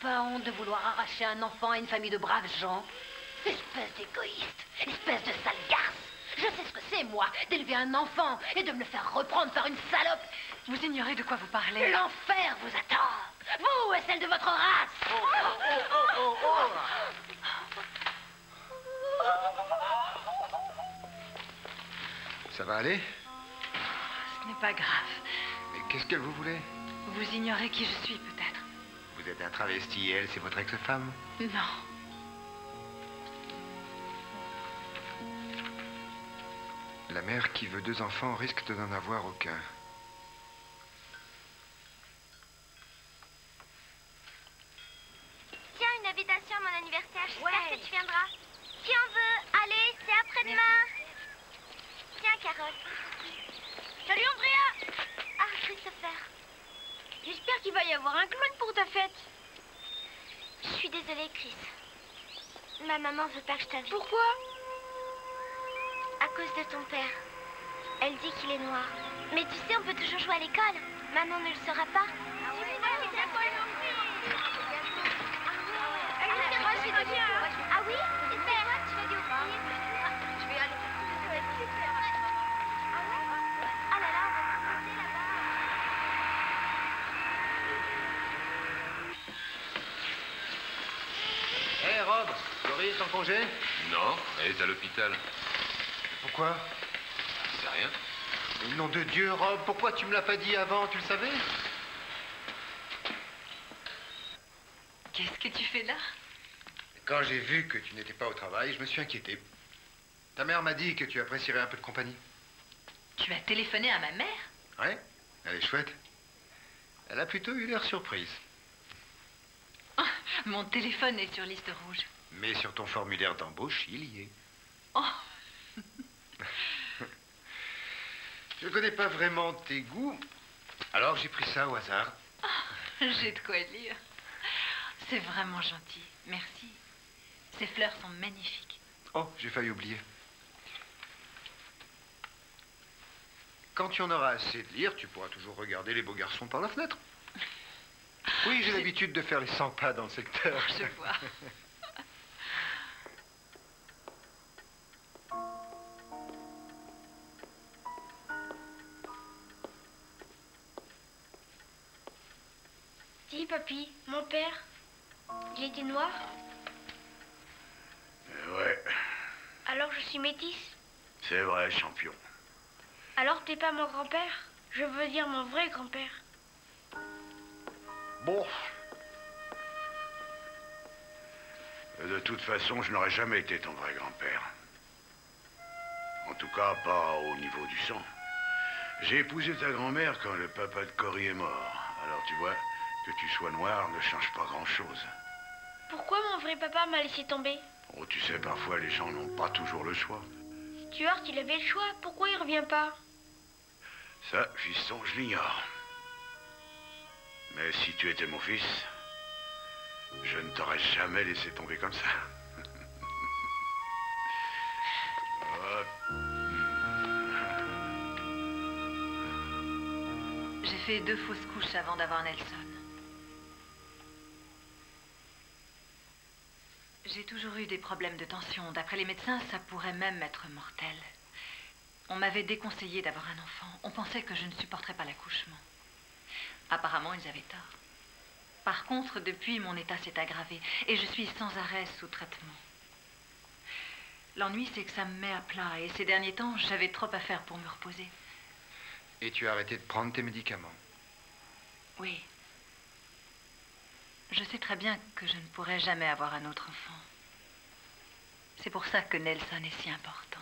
Pas honte de vouloir arracher un enfant à une famille de braves gens. Espèce d'égoïste, espèce de sale garce. Je sais ce que c'est, moi, d'élever un enfant et de me le faire reprendre par une salope. Vous ignorez de quoi vous parlez. L'enfer vous attend. Vous et celle de votre race. Ça va aller? Ce n'est pas grave. Mais qu'est-ce que vous voulez? Vous ignorez qui je suis, peut-être. Vous êtes un travesti et elle, c'est votre ex-femme Non. La mère qui veut deux enfants risque de n'en avoir aucun. Mais tu sais, on peut toujours jouer à l'école. Maman ne le saura pas. Ah ouais Ah oui Super Tu vas lui offrir Je vais aller. Ça va être super. Ah ouais? Ah là là, on va commencer là-bas. Hé, Rob, Cory est en congé? Non, elle est à l'hôpital. Pourquoi? C'est rien. Mais nom de Dieu, Rob, pourquoi tu me l'as pas dit avant Tu le savais? Qu'est-ce que tu fais là? Quand j'ai vu que tu n'étais pas au travail, je me suis inquiété. Ta mère m'a dit que tu apprécierais un peu de compagnie. Tu as téléphoné à ma mère? Ouais Elle est chouette. Elle a plutôt eu l'air surprise. Mon téléphone est sur liste rouge. Mais sur ton formulaire d'embauche, il y est. Oh, [laughs] Je ne connais pas vraiment tes goûts, alors j'ai pris ça au hasard. j'ai de quoi lire. C'est vraiment gentil. Merci. Ces fleurs sont magnifiques. Oh, j'ai failli oublier. Quand tu en auras assez de lire, tu pourras toujours regarder les beaux garçons par la fenêtre. Oui, j'ai l'habitude de faire les 100 pas dans le secteur. Je vois. [laughs] Dis, papy, mon père, il était noir Euh, ouais, Alors je suis métisse c'est vrai, champion. Alors t'es pas mon grand-père? Je veux dire mon vrai grand-père. Bon. De toute façon, je n'aurais jamais été ton vrai grand-père. En tout cas, pas au niveau du sang. J'ai épousé ta grand-mère quand le papa de Cory est mort. Alors tu vois, que tu sois noir ne change pas grand-chose. Pourquoi mon vrai papa m'a laissé tomber Oh, tu sais, parfois les gens n'ont pas toujours le choix. Stuart, il avait le choix. Pourquoi il revient pas Ça, fiston, je l'ignore. Mais si tu étais mon fils, je ne t'aurais jamais laissé tomber comme ça. J'ai fait deux fausses couches avant d'avoir Nelson. J'ai toujours eu des problèmes de tension. D'après les médecins, ça pourrait même être mortel. On m'avait déconseillé d'avoir un enfant. On pensait que je ne supporterais pas l'accouchement. Apparemment, ils avaient tort. Par contre, depuis, mon état s'est aggravé et je suis sans arrêt sous traitement. L'ennui, c'est que ça me met à plat et ces derniers temps, j'avais trop à faire pour me reposer. Et tu as arrêté de prendre tes médicaments? Oui. Je sais très bien que je ne pourrai jamais avoir un autre enfant. C'est pour ça que Nelson est si important.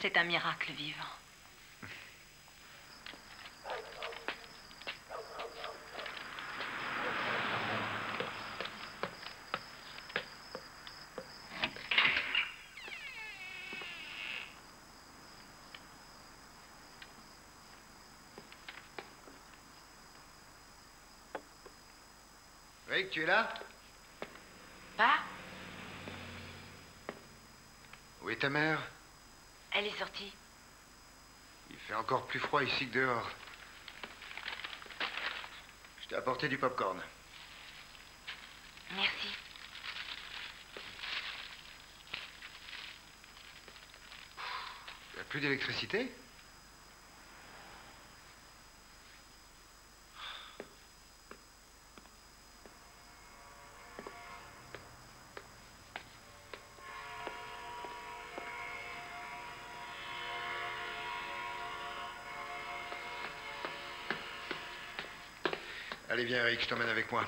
C'est un miracle vivant. Tu es là? Pas Où est ta mère? Elle est sortie. Il fait encore plus froid ici que dehors. Je t'ai apporté du popcorn. Merci. Il n'y a plus d'électricité? Allez, viens, Eric, je t'emmène avec moi.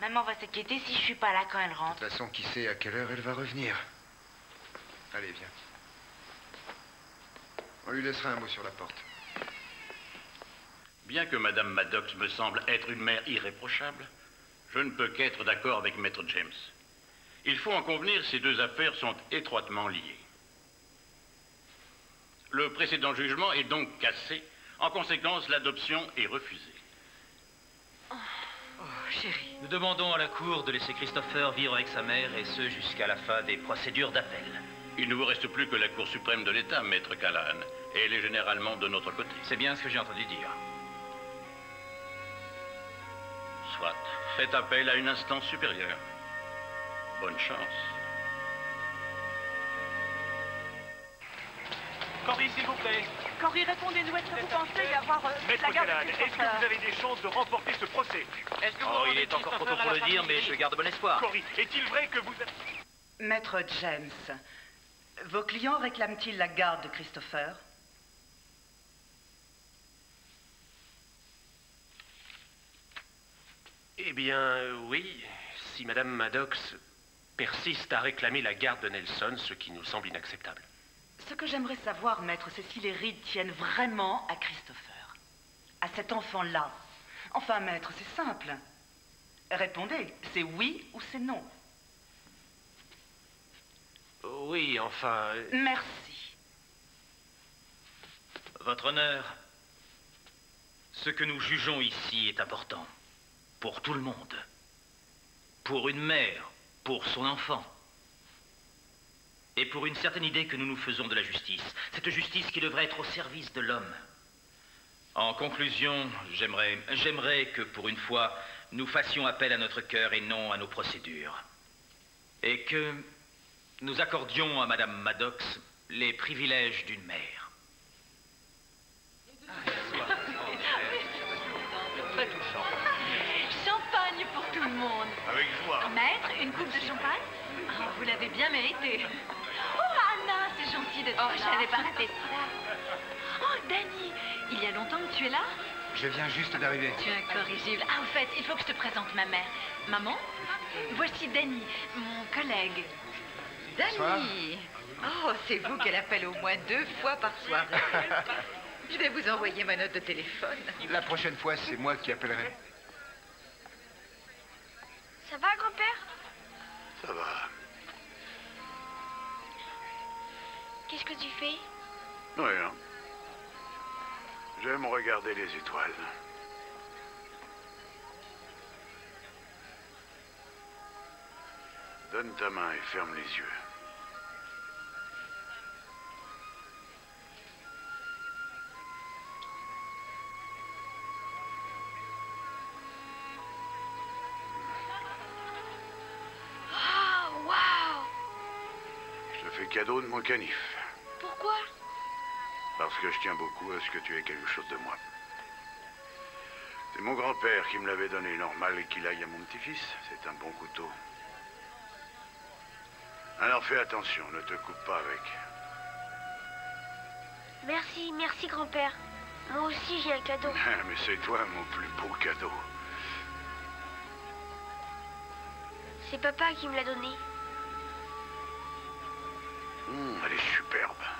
Maman va s'inquiéter si je suis pas là quand elle De rentre. toute façon, qui sait à quelle heure elle va revenir Allez, viens. On lui laissera un mot sur la porte. Bien que Madame Maddox me semble être une mère irréprochable, je ne peux qu'être d'accord avec Maître James. Il faut en convenir, ces deux affaires sont étroitement liées. Le précédent jugement est donc cassé. En conséquence, l'adoption est refusée. Chérie. Nous demandons à la Cour de laisser Christopher vivre avec sa mère, et ce jusqu'à la fin des procédures d'appel. Il ne vous reste plus que la Cour suprême de l'État, Maître Callahan, et elle est généralement de notre côté. C'est bien ce que j'ai entendu dire. Soit. Faites appel à une instance supérieure. Bonne chance. Cory, s'il vous plaît. Cory, répondez-nous, est-ce que vous pensez avoir euh, Maître la garde de est-ce que vous avez des chances de remporter ce procès Est-ce que Oh, il est encore trop tôt pour le dire, mais je garde bon espoir. Cory, est-il vrai que vous... Maître James, vos clients réclament-ils la garde de Christopher? Eh bien, euh, oui, si Madame Maddox persiste à réclamer la garde de Nelson, ce qui nous semble inacceptable. Ce que j'aimerais savoir, maître, c'est si les rides tiennent vraiment à Christopher. À cet enfant-là. Enfin, maître, c'est simple. Répondez, c'est oui ou c'est non Oui, enfin... euh, Merci. Votre honneur, ce que nous jugeons ici est important. Pour tout le monde. Pour une mère pour son enfant. Et pour une certaine idée que nous nous faisons de la justice. Cette justice qui devrait être au service de l'homme. En conclusion, j'aimerais, j'aimerais que pour une fois, nous fassions appel à notre cœur et non à nos procédures. Et que nous accordions à Madame Maddox les privilèges d'une mère. Très touchant. Champagne pour tout le monde. Avec joie. Maître, une coupe de champagne? Ah, Vous l'avez bien mérité. Oh, de toi. Oh, je n'avais pas raté ça. Oh, Danny, il y a longtemps que tu es là Je viens juste d'arriver. Tu es incorrigible. Ah, au fait, il faut que je te présente ma mère. Maman, voici Danny, mon collègue. Danny Oh, c'est vous qu'elle appelle au moins deux fois par soir. [laughs] Je vais vous envoyer ma note de téléphone. La prochaine fois, c'est moi qui appellerai. Ça va, grand-père? Ça va. Qu'est-ce que tu fais? Rien. J'aime regarder les étoiles. Donne ta main et ferme les yeux. Ah, waouh Je te fais cadeau de mon canif. Parce que je tiens beaucoup à ce que tu aies quelque chose de moi. C'est mon grand-père qui me l'avait donné. Normal qu'il aille à mon petit-fils. C'est un bon couteau. Alors fais attention, ne te coupe pas avec. Merci, merci, grand-père. Moi aussi, j'ai un cadeau. [laughs] Mais c'est toi mon plus beau cadeau. C'est papa qui me l'a donné. Hum, elle est superbe.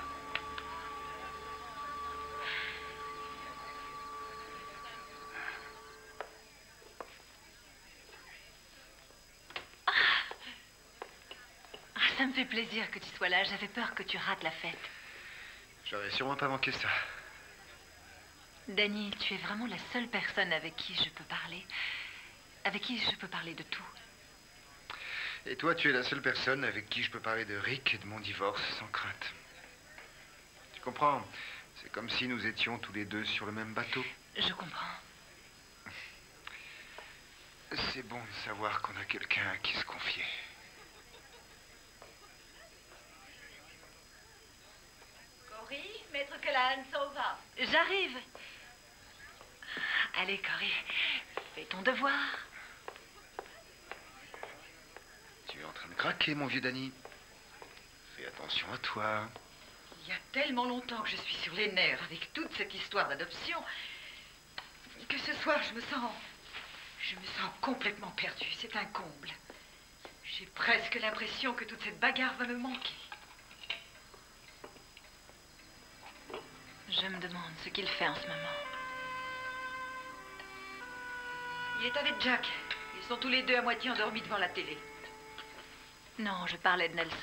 Fait plaisir que tu sois là. J'avais peur que tu rates la fête. J'aurais sûrement pas manqué ça. Danny, tu es vraiment la seule personne avec qui je peux parler. Avec qui je peux parler de tout. Et toi, tu es la seule personne avec qui je peux parler de Rick et de mon divorce sans crainte. Tu comprends? C'est comme si nous étions tous les deux sur le même bateau. Je comprends. C'est bon de savoir qu'on a quelqu'un à qui se confier. Cory, J'arrive. Allez, Cory, fais ton devoir. Tu es en train de craquer, mon vieux Danny. Fais attention à toi. Il y a tellement longtemps que je suis sur les nerfs avec toute cette histoire d'adoption que ce soir, je me sens. Je me sens complètement perdue. C'est un comble. J'ai presque l'impression que toute cette bagarre va me manquer. Je me demande ce qu'il fait en ce moment. Il est avec Jack. Ils sont tous les deux à moitié endormis devant la télé. Non, je parlais de Nelson.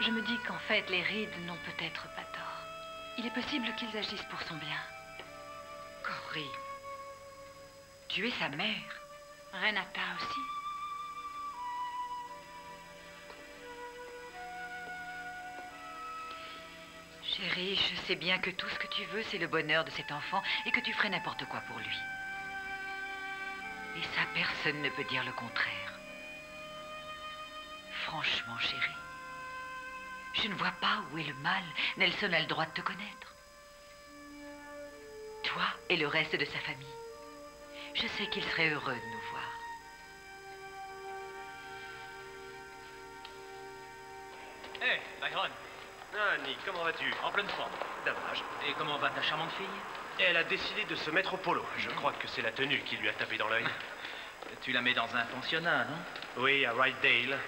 Je me dis qu'en fait, les Reed n'ont peut-être pas tort. Il est possible qu'ils agissent pour son bien. Cory, tu es sa mère. Renata aussi. Chérie, je sais bien que tout ce que tu veux, c'est le bonheur de cet enfant et que tu ferais n'importe quoi pour lui. Et ça, personne ne peut dire le contraire. Franchement, chérie, je ne vois pas où est le mal. Nelson a le droit de te connaître. Toi et le reste de sa famille. Je sais qu'il serait heureux de nous voir. Nick, comment vas-tu En pleine forme. Dommage. Et comment va ta charmante fille Elle a décidé de se mettre au polo. Je crois que c'est la tenue qui lui a tapé dans l'œil. [laughs] Tu la mets dans un pensionnat, non Oui, à Rydale.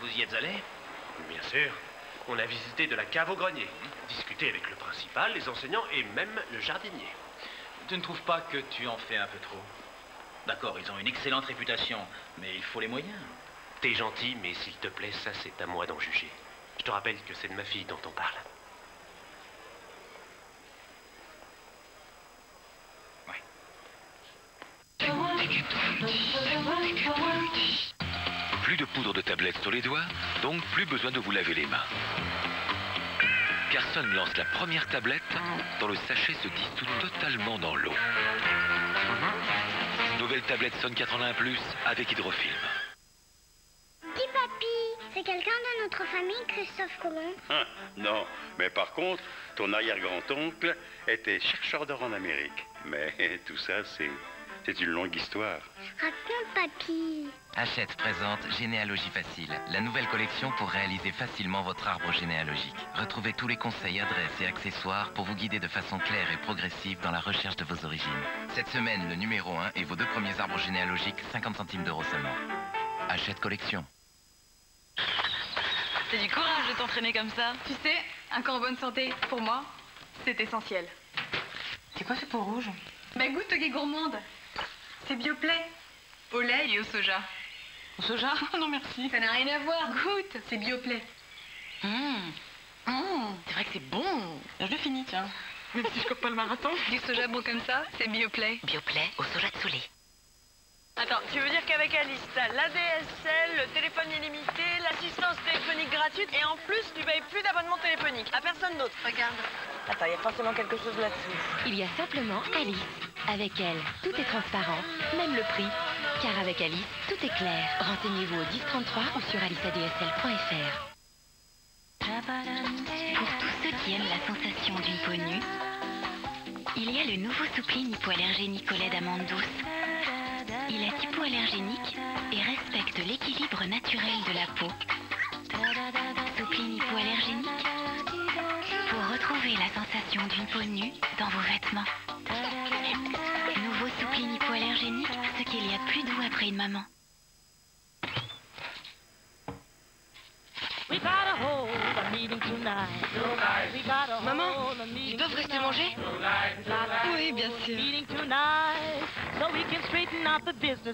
Vous y êtes allé Bien sûr. On a visité de la cave au grenier, discuté avec le principal, les enseignants et même le jardinier. Tu ne trouves pas que tu en fais un peu trop D'accord, ils ont une excellente réputation, mais il faut les moyens. T'es gentil, mais s'il te plaît, ça c'est à moi d'en juger. Je rappelle que c'est de ma fille dont on parle. Plus de poudre de tablette sur les doigts, donc plus besoin de vous laver les mains. Carson lance la première tablette dont le sachet se dissout totalement dans l'eau. Nouvelle tablette Son 81 Plus avec hydrofilm. Quelqu'un de notre famille, Christophe Colomb? Ah, non, mais par contre, ton arrière-grand-oncle était chercheur d'or en Amérique. Mais [laughs] tout ça, c'est. C'est une longue histoire. Raconte, papy. Hachette présente Généalogie Facile, la nouvelle collection pour réaliser facilement votre arbre généalogique. Retrouvez tous les conseils, adresses et accessoires pour vous guider de façon claire et progressive dans la recherche de vos origines. Cette semaine, le numéro 1 et vos deux premiers arbres généalogiques, 50 centimes d'euros seulement. Hachette Collection. C'est du courage de t'entraîner comme ça. Tu sais, un corps en bonne santé, pour moi, c'est essentiel. C'est quoi ce pot rouge? Bah goûte, qui est gourmande. C'est Bioplay. Au lait et au soja. Au soja? [laughs] Non merci. Ça n'a rien à voir. Goûte, c'est Bioplay. Hum. C'est vrai que c'est bon. Je le finis, tiens. Même si je cours pas le marathon. Du soja bon comme ça, c'est Bioplay. Bioplay au soja de soleil. Attends, tu veux dire qu'avec Alice, t'as l'ADSL, le téléphone illimité, l'assistance téléphonique gratuite et en plus, tu payes plus d'abonnement téléphonique à personne d'autre. Regarde. Attends, il y a forcément quelque chose là-dessous. Il y a simplement Alice. Avec elle, tout est transparent, même le prix. Car avec Alice, tout est clair. Renseignez-vous au 1033 ou sur aliceadsl.fr. Pour tous ceux qui aiment la sensation d'une peau nue, il y a le nouveau soupline hypoallergénique au lait d'amande douce. Il est hypoallergénique et respecte l'équilibre naturel de la peau. Soupline hypoallergénique pour retrouver la sensation d'une peau nue dans vos vêtements. Nouveau soupline hypoallergénique, ce qu'il y a plus doux après une maman. Maman, ils peuvent rester manger? Oui, bien sûr.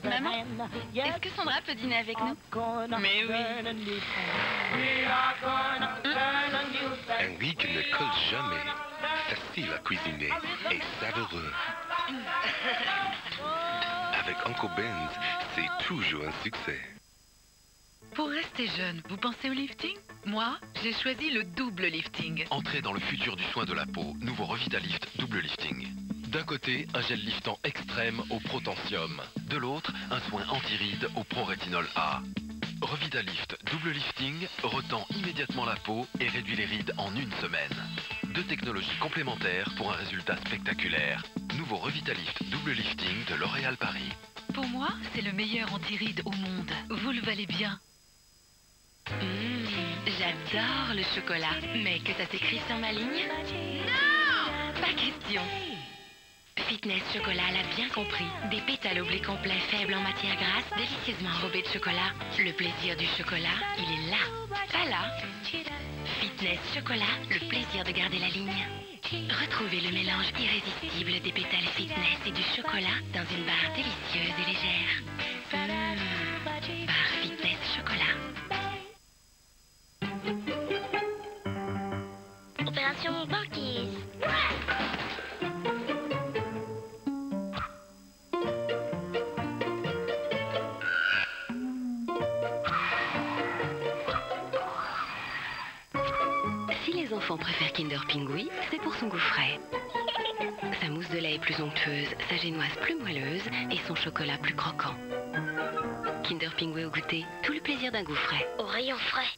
Maman, est-ce que Sandra peut dîner avec nous? Mais oui. Un riz qui ne colle jamais. Facile à cuisiner et savoureux. [laughs] Avec Uncle Ben's, c'est toujours un succès. Pour rester jeune, vous pensez au lifting? Moi, j'ai choisi le double lifting. Entrez dans le futur du soin de la peau. Nouveau Revitalift double lifting. D'un côté, un gel liftant extrême au protentium. De l'autre, un soin anti-rides au prorétinol A. Revitalift double lifting retend immédiatement la peau et réduit les rides en une semaine. Deux technologies complémentaires pour un résultat spectaculaire. Nouveau Revitalift double lifting de L'Oréal Paris. Pour moi, c'est le meilleur anti-rides au monde. Vous le valez bien. Mmh, J'adore le chocolat. Mais que ça s'écrit sur ma ligne? Non Pas question. Fitness Chocolat l'a bien compris. Des pétales au blé complet faible en matière grasse, délicieusement enrobés de chocolat. Le plaisir du chocolat, il est là, pas là. Fitness Chocolat, le plaisir de garder la ligne. Retrouvez le mélange irrésistible des pétales fitness et du chocolat dans une barre délicieuse et légère. Mmh, barre fitness chocolat. Opération banquise. Si les enfants préfèrent Kinder Pingui, c'est pour son goût frais. Sa mousse de lait est plus onctueuse, sa génoise plus moelleuse et son chocolat plus croquant. Kinder Pingui au goûter, tout le plaisir d'un goût frais. Au rayon frais.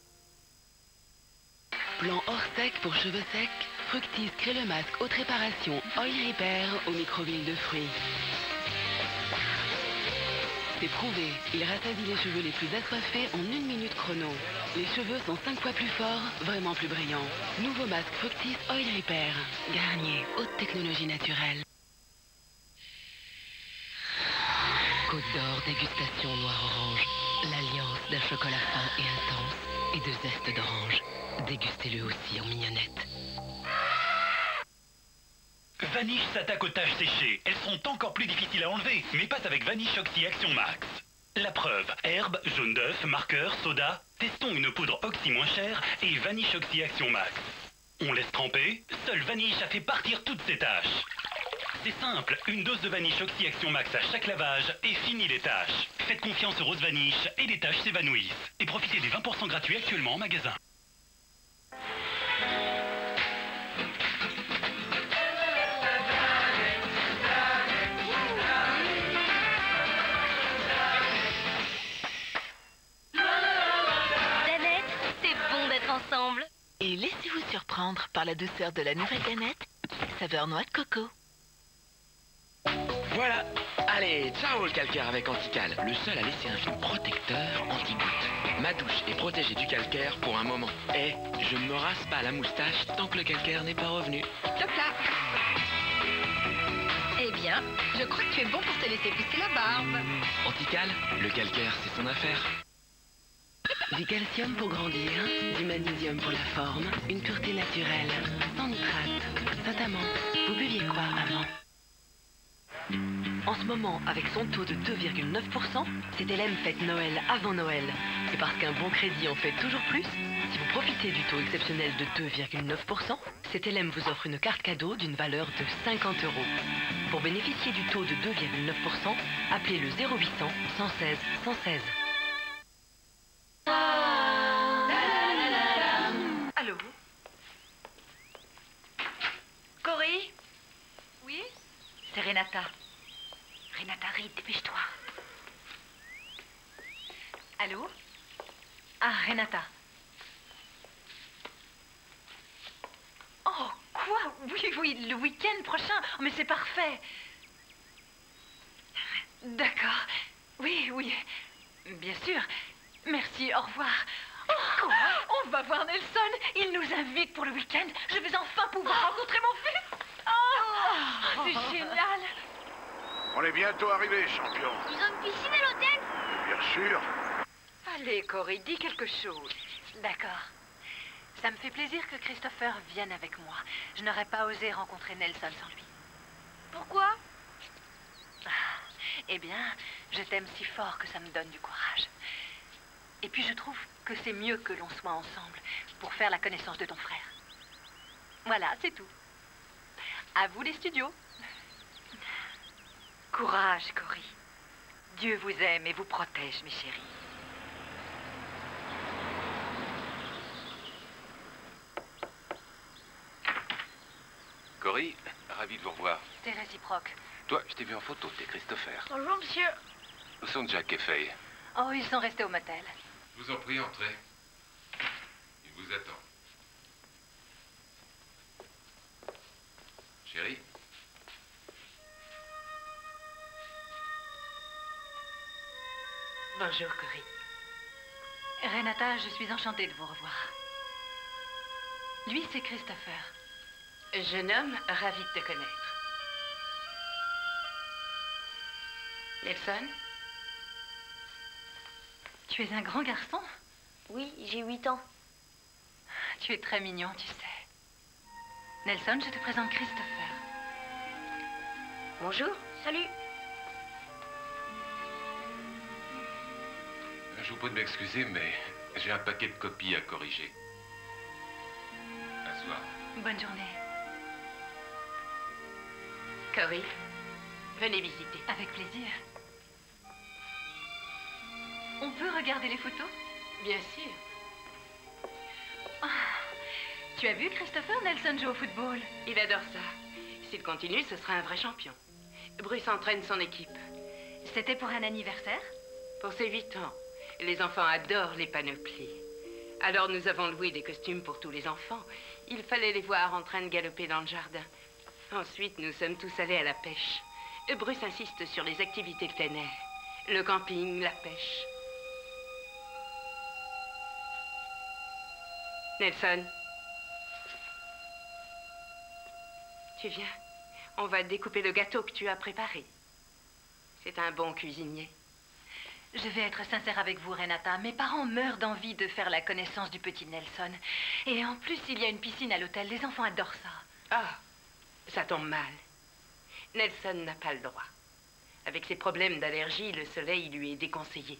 Plan hors sec pour cheveux secs, Fructis crée le masque haute réparation Oil Repair au microville de fruits. C'est prouvé, il rassasie les cheveux les plus assoiffés en une minute chrono. Les cheveux sont 5 fois plus forts, vraiment plus brillants. Nouveau masque Fructis Oil Repair. Garnier, haute technologie naturelle. Côte d'Or, dégustation noir-orange. L'alliance d'un chocolat fin et intense et de zeste d'orange. Dégustez-le aussi en mignonnette. Vanish s'attaque aux taches séchées. Elles seront encore plus difficiles à enlever, mais pas avec Vanish Oxy Action Max. La preuve, herbe, jaune d'œuf, marqueur, soda. Testons une poudre oxy moins chère et Vanish Oxy Action Max. On laisse tremper, seul Vanish a fait partir toutes ces taches. C'est simple, une dose de Vanish Oxy Action Max à chaque lavage et fini les taches. Faites confiance aux roses vaniche et les taches s'évanouissent. Et profitez des 20% gratuits actuellement en magasin. Surprendre par la douceur de la nouvelle Danette, saveur noix de coco. Voilà Allez, ciao le calcaire avec Antical, le seul à laisser un film protecteur anti-goutte. Ma douche est protégée du calcaire pour un moment. Et je ne me rase pas la moustache tant que le calcaire n'est pas revenu. Top là Eh bien, je crois que tu es bon pour te laisser pousser la barbe. Antical, le calcaire, c'est son affaire. Du calcium pour grandir, du magnésium pour la forme, une pureté naturelle, sans nitrate, notamment. Vous buviez quoi avant En ce moment, avec son taux de 2,9%, c'est LM fête Noël avant Noël. Et parce qu'un bon crédit en fait toujours plus, si vous profitez du taux exceptionnel de 2,9%, CTLM vous offre une carte cadeau d'une valeur de 50 euros. Pour bénéficier du taux de 2,9%, appelez le 0800 116 116. Allô Cory Oui C'est Renata. Renata Reed, dépêche-toi. Allô Ah, Renata. Oh, quoi Oui, oui, le week-end prochain. Oh, mais c'est parfait. D'accord. Oui, oui. Bien sûr. Merci, au revoir. Oh, on va voir Nelson. Il nous invite pour le week-end. Je vais enfin pouvoir rencontrer mon fils. Oh, c'est génial. On est bientôt arrivés, champion. Ils ont une piscine à l'hôtel Bien sûr. Allez, Cory, dis quelque chose. D'accord. Ça me fait plaisir que Christopher vienne avec moi. Je n'aurais pas osé rencontrer Nelson sans lui. Pourquoi Ah, Eh bien, je t'aime si fort que ça me donne du courage. Et puis je trouve que c'est mieux que l'on soit ensemble pour faire la connaissance de ton frère. Voilà, c'est tout. À vous les studios. Courage, Cory. Dieu vous aime et vous protège, mes chéris. Cory, ravi de vous revoir. C'est réciproque. Toi, je t'ai vu en photo, t'es Christopher. Bonjour, monsieur. Où sont Jack et Faye? Oh, ils sont restés au motel. Je vous en prie, entrez. Il vous attend. Chérie Bonjour, Cory. Renata, je suis enchantée de vous revoir. Lui, c'est Christopher. Jeune homme, ravi de te connaître. Nelson? Tu es un grand garçon Oui, j'ai 8 ans. Tu es très mignon, tu sais. Nelson, je te présente Christopher. Bonjour. Salut. Je vous prie de m'excuser, mais j'ai un paquet de copies à corriger. Soir. Bonne journée. Cory, venez visiter. Avec plaisir. On peut regarder les photos Bien sûr. Ah, Tu as vu Christopher Nelson joue au football? Il adore ça. S'il continue, ce sera un vrai champion. Bruce entraîne son équipe. C'était pour un anniversaire? Pour ses 8 ans. Les enfants adorent les panoplies. Alors nous avons loué des costumes pour tous les enfants. Il fallait les voir en train de galoper dans le jardin. Ensuite, nous sommes tous allés à la pêche. Bruce insiste sur les activités de plein air. Le camping, la pêche. Nelson. Tu viens On va découper le gâteau que tu as préparé. C'est un bon cuisinier. Je vais être sincère avec vous, Renata. Mes parents meurent d'envie de faire la connaissance du petit Nelson. Et en plus, il y a une piscine à l'hôtel. Les enfants adorent ça. Ah, ça tombe mal. Nelson n'a pas le droit. Avec ses problèmes d'allergie, le soleil lui est déconseillé.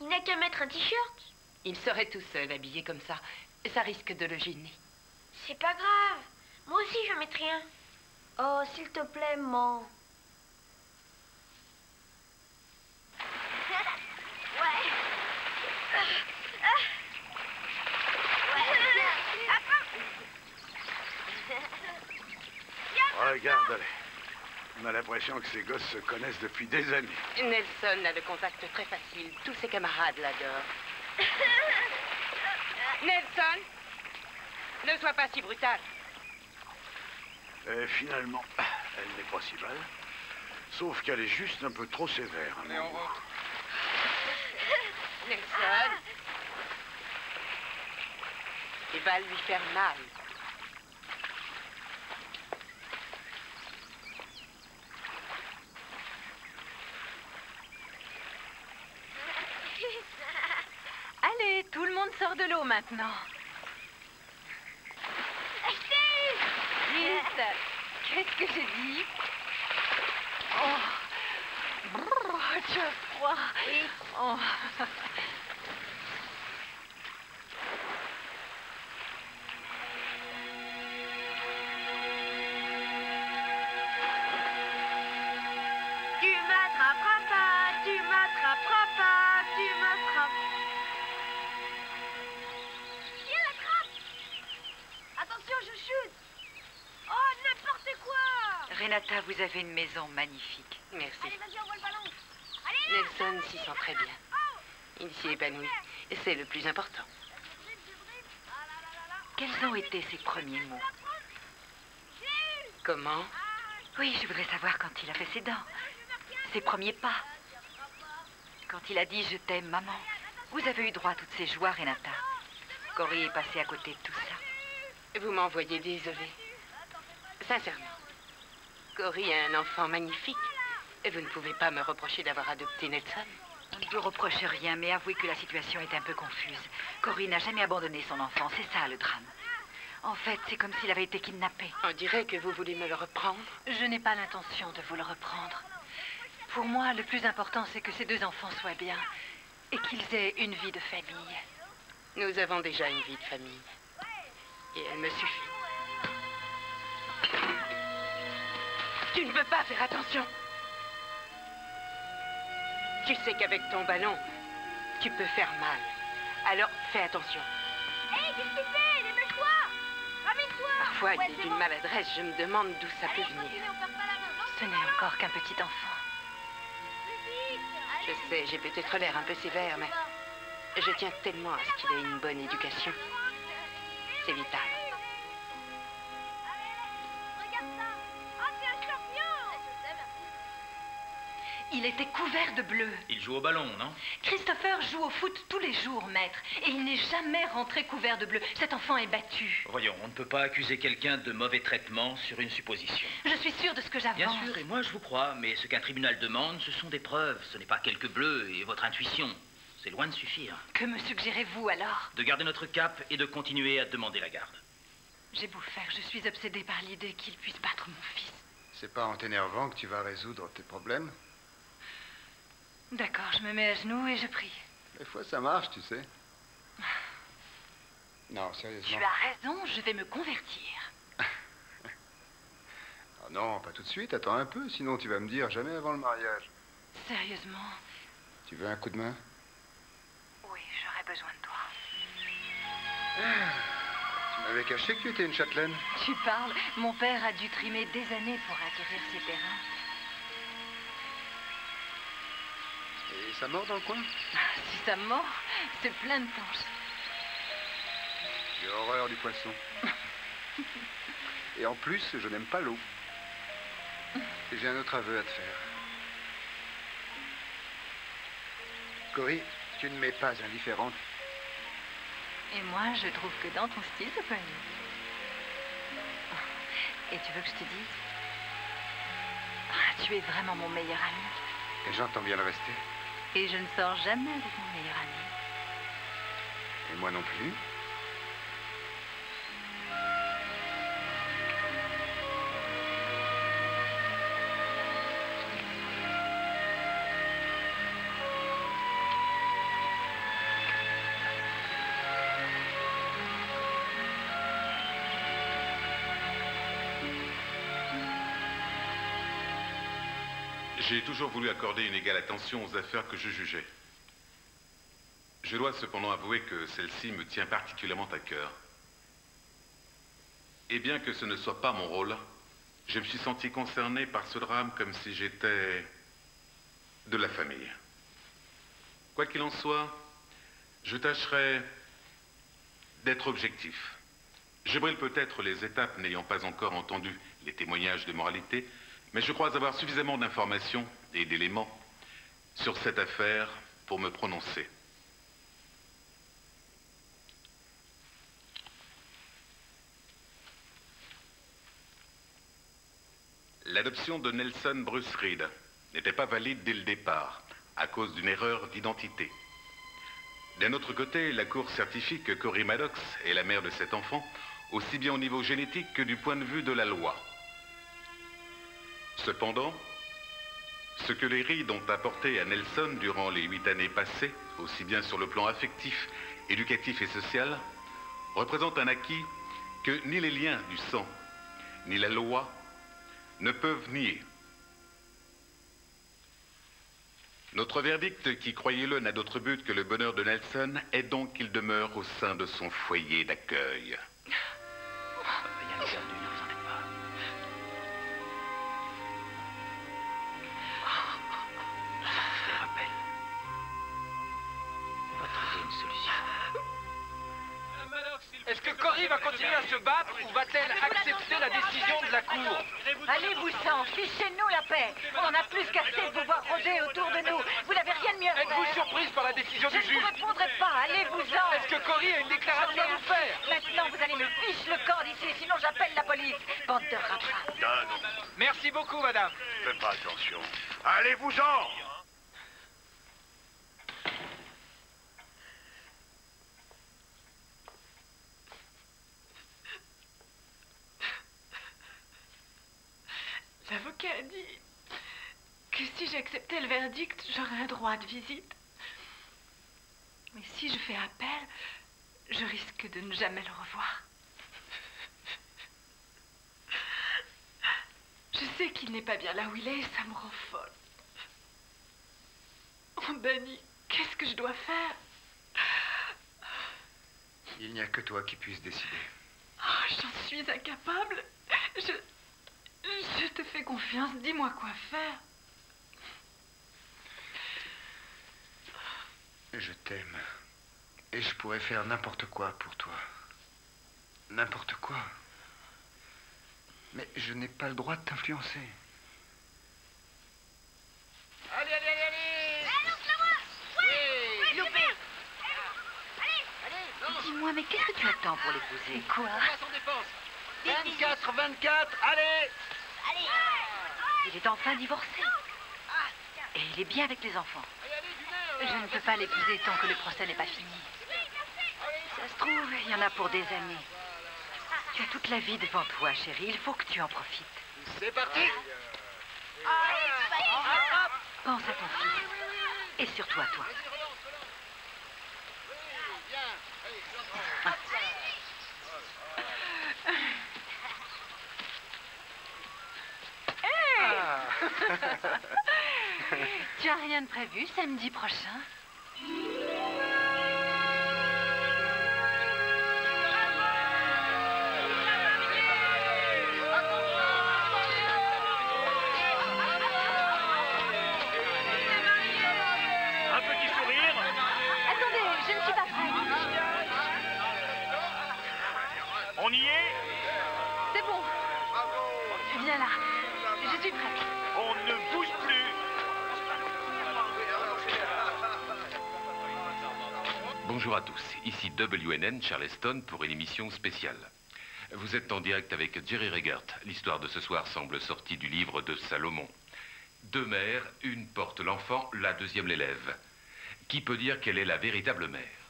Il n'a qu'à mettre un t-shirt. Il serait tout seul habillé comme ça. Ça risque de le gêner. C'est pas grave. Moi aussi, je mettrai un. Oh, s'il te plaît, mon. Oh, Regarde-les. On a l'impression que ces gosses se connaissent depuis des années. Nelson a le contact très facile. Tous ses camarades l'adorent. [laughs] Nelson Ne sois pas si brutal. Et finalement, [sighs] elle n'est pas si mal. Sauf qu'elle est juste un peu trop sévère. goût. Nelson Il va lui faire mal. Allez, tout le monde sort de l'eau maintenant. Chris, qu'est-ce que j'ai dit Oh, Brrr, tu as froid. Oh. Renata, vous avez une maison magnifique. Merci. Allez, vas-y, envoie le ballon Allez Nelson s'y sent très bien. Il s'y épanouit. Et c'est le plus important. Quels ont été ses premiers mots? Comment? Oui, je voudrais savoir quand il a fait ses dents. Ses premiers pas. Quand il a dit je t'aime, maman. Vous avez eu droit à toutes ces joies, Renata. Cory est passé à côté de tout ça. Vous m'envoyez désolé. Sincèrement. Cory est un enfant magnifique. Et vous ne pouvez pas me reprocher d'avoir adopté Nelson. On ne vous reproche rien, mais avouez que la situation est un peu confuse. Cory n'a jamais abandonné son enfant, c'est ça le drame. En fait, c'est comme s'il avait été kidnappé. On dirait que vous voulez me le reprendre. Je n'ai pas l'intention de vous le reprendre. Pour moi, le plus important, c'est que ces deux enfants soient bien et qu'ils aient une vie de famille. Nous avons déjà une vie de famille. Et elle me suffit. Tu ne peux pas faire attention. Tu sais qu'avec ton ballon, tu peux faire mal. Alors fais attention. Hé, qu'est-ce que tu fais Dépêche-toi Ramène-toi Parfois, Ouais, d'une bon. maladresse. Je me demande d'où ça peut venir. Ce n'est encore qu'un petit enfant. Je sais, j'ai peut-être l'air un peu sévère, mais je tiens tellement à ce qu'il ait une bonne éducation. C'est vital. Il était couvert de bleu. Il joue au ballon, non? Christopher joue au foot tous les jours, maître, et il n'est jamais rentré couvert de bleu. Cet enfant est battu. Voyons, on ne peut pas accuser quelqu'un de mauvais traitement sur une supposition. Je suis sûre de ce que j'avance. Bien sûr, et moi je vous crois, mais ce qu'un tribunal demande, ce sont des preuves. Ce n'est pas quelques bleus et votre intuition. C'est loin de suffire. Que me suggérez-vous alors? De garder notre cap et de continuer à demander la garde. J'ai beau faire, je suis obsédée par l'idée qu'il puisse battre mon fils. C'est pas en t'énervant que tu vas résoudre tes problèmes? D'accord, je me mets à genoux et je prie. Des fois, ça marche, tu sais. [sighs] Non, sérieusement. Tu as raison, je vais me convertir. [laughs] Ah non, pas tout de suite. Attends un peu, sinon tu vas me dire jamais avant le mariage. Sérieusement? Tu veux un coup de main? Oui, j'aurais besoin de toi. Tu m'avais caché que tu étais une châtelaine. Tu parles Mon père a dû trimer des années pour acquérir ces terrains. Et ça mord dans le coin Si ça mord, c'est plein de planches. J'ai horreur du poisson. Et en plus, je n'aime pas l'eau. Et j'ai un autre aveu à te faire. Cory, tu ne m'es pas indifférente. Et moi, je trouve que dans ton style, c'est pas mieux. Et tu veux que je te dise? Ah, Tu es vraiment mon meilleur ami. Et j'entends bien le rester. Et je ne sors jamais avec mon meilleur ami. Et moi non plus. J'ai toujours voulu accorder une égale attention aux affaires que je jugeais. Je dois cependant avouer que celle-ci me tient particulièrement à cœur. Et bien que ce ne soit pas mon rôle, Je me suis senti concerné par ce drame comme si j'étais de la famille. Quoi qu'il en soit, je tâcherai d'être objectif. Je brille peut-être les étapes n'ayant pas encore entendu les témoignages de moralité, mais je crois avoir suffisamment d'informations et d'éléments sur cette affaire pour me prononcer. L'adoption de Nelson Bruce Reed n'était pas valide dès le départ, à cause d'une erreur d'identité. D'un autre côté, la Cour certifie que Cory Maddox est la mère de cet enfant, aussi bien au niveau génétique que du point de vue de la loi. Cependant, ce que les Reed ont apporté à Nelson durant les huit années passées, aussi bien sur le plan affectif, éducatif et social, représente un acquis que ni les liens du sang, ni la loi ne peuvent nier. Notre verdict, qui, croyez-le, n'a d'autre but que le bonheur de Nelson, est donc qu'il demeure au sein de son foyer d'accueil. Rien continuer à se battre ou va-t-elle accepter la décision de la Cour Allez-vous-s'en, fichez-nous la paix. On en a plus qu'assez de vous voir rôder autour de nous. Vous n'avez rien de mieux à faire. Êtes-vous surprise par la décision Je du ne juge vous répondrai pas, allez-vous-en. Est-ce que Cory a une déclaration à nous faire Maintenant, vous allez me fiche le camp d'ici, sinon j'appelle la police. Bande de rats. Dan, Merci beaucoup, madame. faites pas attention. Allez-vous-en L'avocat a dit que si j'acceptais le verdict, j'aurais un droit de visite. Mais si je fais appel, je risque de ne jamais le revoir. Je sais qu'il n'est pas bien là où il est et ça me rend folle. Oh, qu'est-ce que je dois faire? Il n'y a que toi qui puisses décider. Oh, J'en suis incapable. Je. Je te fais confiance. Dis-moi quoi faire. Je t'aime. Et je pourrais faire n'importe quoi pour toi. N'importe quoi. Mais je n'ai pas le droit de t'influencer. Allez, allez, allez, allez Oui, loupé. Dis-moi, mais qu'est-ce que tu attends pour l'épouser? Quoi? 24, 24, allez Il est enfin divorcé. Et il est bien avec les enfants. Je ne peux pas l'épouser tant que le procès n'est pas fini. Ça se trouve, il y en a pour des années. Tu as toute la vie devant toi, chérie. Il faut que tu en profites. C'est parti Pense à ton fils. Et surtout à toi. [laughs] Tu as rien de prévu samedi prochain? Bonjour à tous, ici WNN Charleston pour une émission spéciale. Vous êtes en direct avec Jerry Regert. L'histoire de ce soir semble sortie du livre de Salomon. Deux mères, une porte l'enfant, la deuxième l'élève. Qui peut dire quelle est la véritable mère?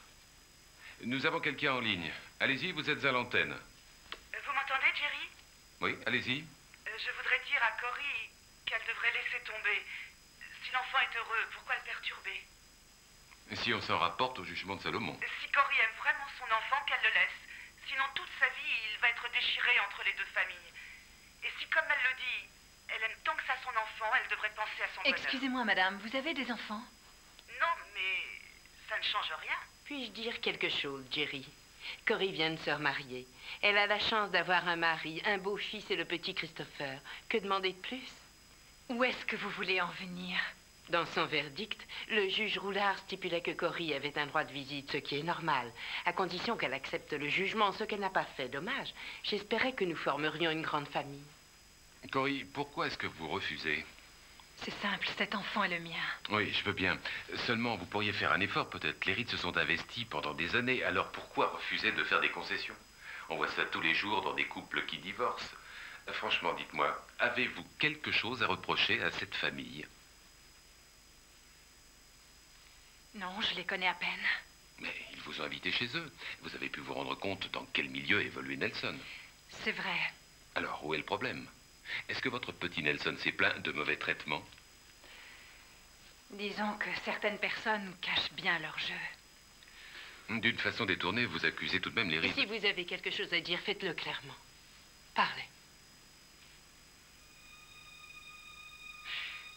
Nous avons quelqu'un en ligne. Allez-y, vous êtes à l'antenne. Vous m'entendez, Jerry? Oui, allez-y. Euh, Je voudrais dire à Cory qu'elle devrait laisser tomber. Si l'enfant est heureux, pourquoi le perturber? Si on s'en rapporte au jugement de Salomon. Si Cory aime vraiment son enfant, qu'elle le laisse. Sinon, toute sa vie, il va être déchiré entre les deux familles. Et si, comme elle le dit, elle aime tant que ça son enfant, elle devrait penser à son bonheur. Excusez-moi, madame, vous avez des enfants? Non, mais ça ne change rien. Puis-je dire quelque chose, Jerry? Cory vient de se remarier. Elle a la chance d'avoir un mari, un beau fils et le petit Christopher. Que demander de plus? Où est-ce que vous voulez en venir? Dans son verdict, le juge Roulard stipulait que Cory avait un droit de visite, ce qui est normal, à condition qu'elle accepte le jugement, ce qu'elle n'a pas fait. Dommage. J'espérais que nous formerions une grande famille. Cory, pourquoi est-ce que vous refusez? C'est simple, cet enfant est le mien. Oui, je veux bien. Seulement, vous pourriez faire un effort, peut-être. Les rites se sont investis pendant des années, alors pourquoi refuser de faire des concessions? On voit ça tous les jours dans des couples qui divorcent. Franchement, dites-moi, avez-vous quelque chose à reprocher à cette famille? Non, je les connais à peine. Mais ils vous ont invité chez eux. Vous avez pu vous rendre compte dans quel milieu évolue Nelson. C'est vrai. Alors, où est le problème? Est-ce que votre petit Nelson s'est plaint de mauvais traitements? Disons que certaines personnes cachent bien leur jeu. D'une façon détournée, vous accusez tout de même les rites. si vous avez quelque chose à dire, faites-le clairement. Parlez.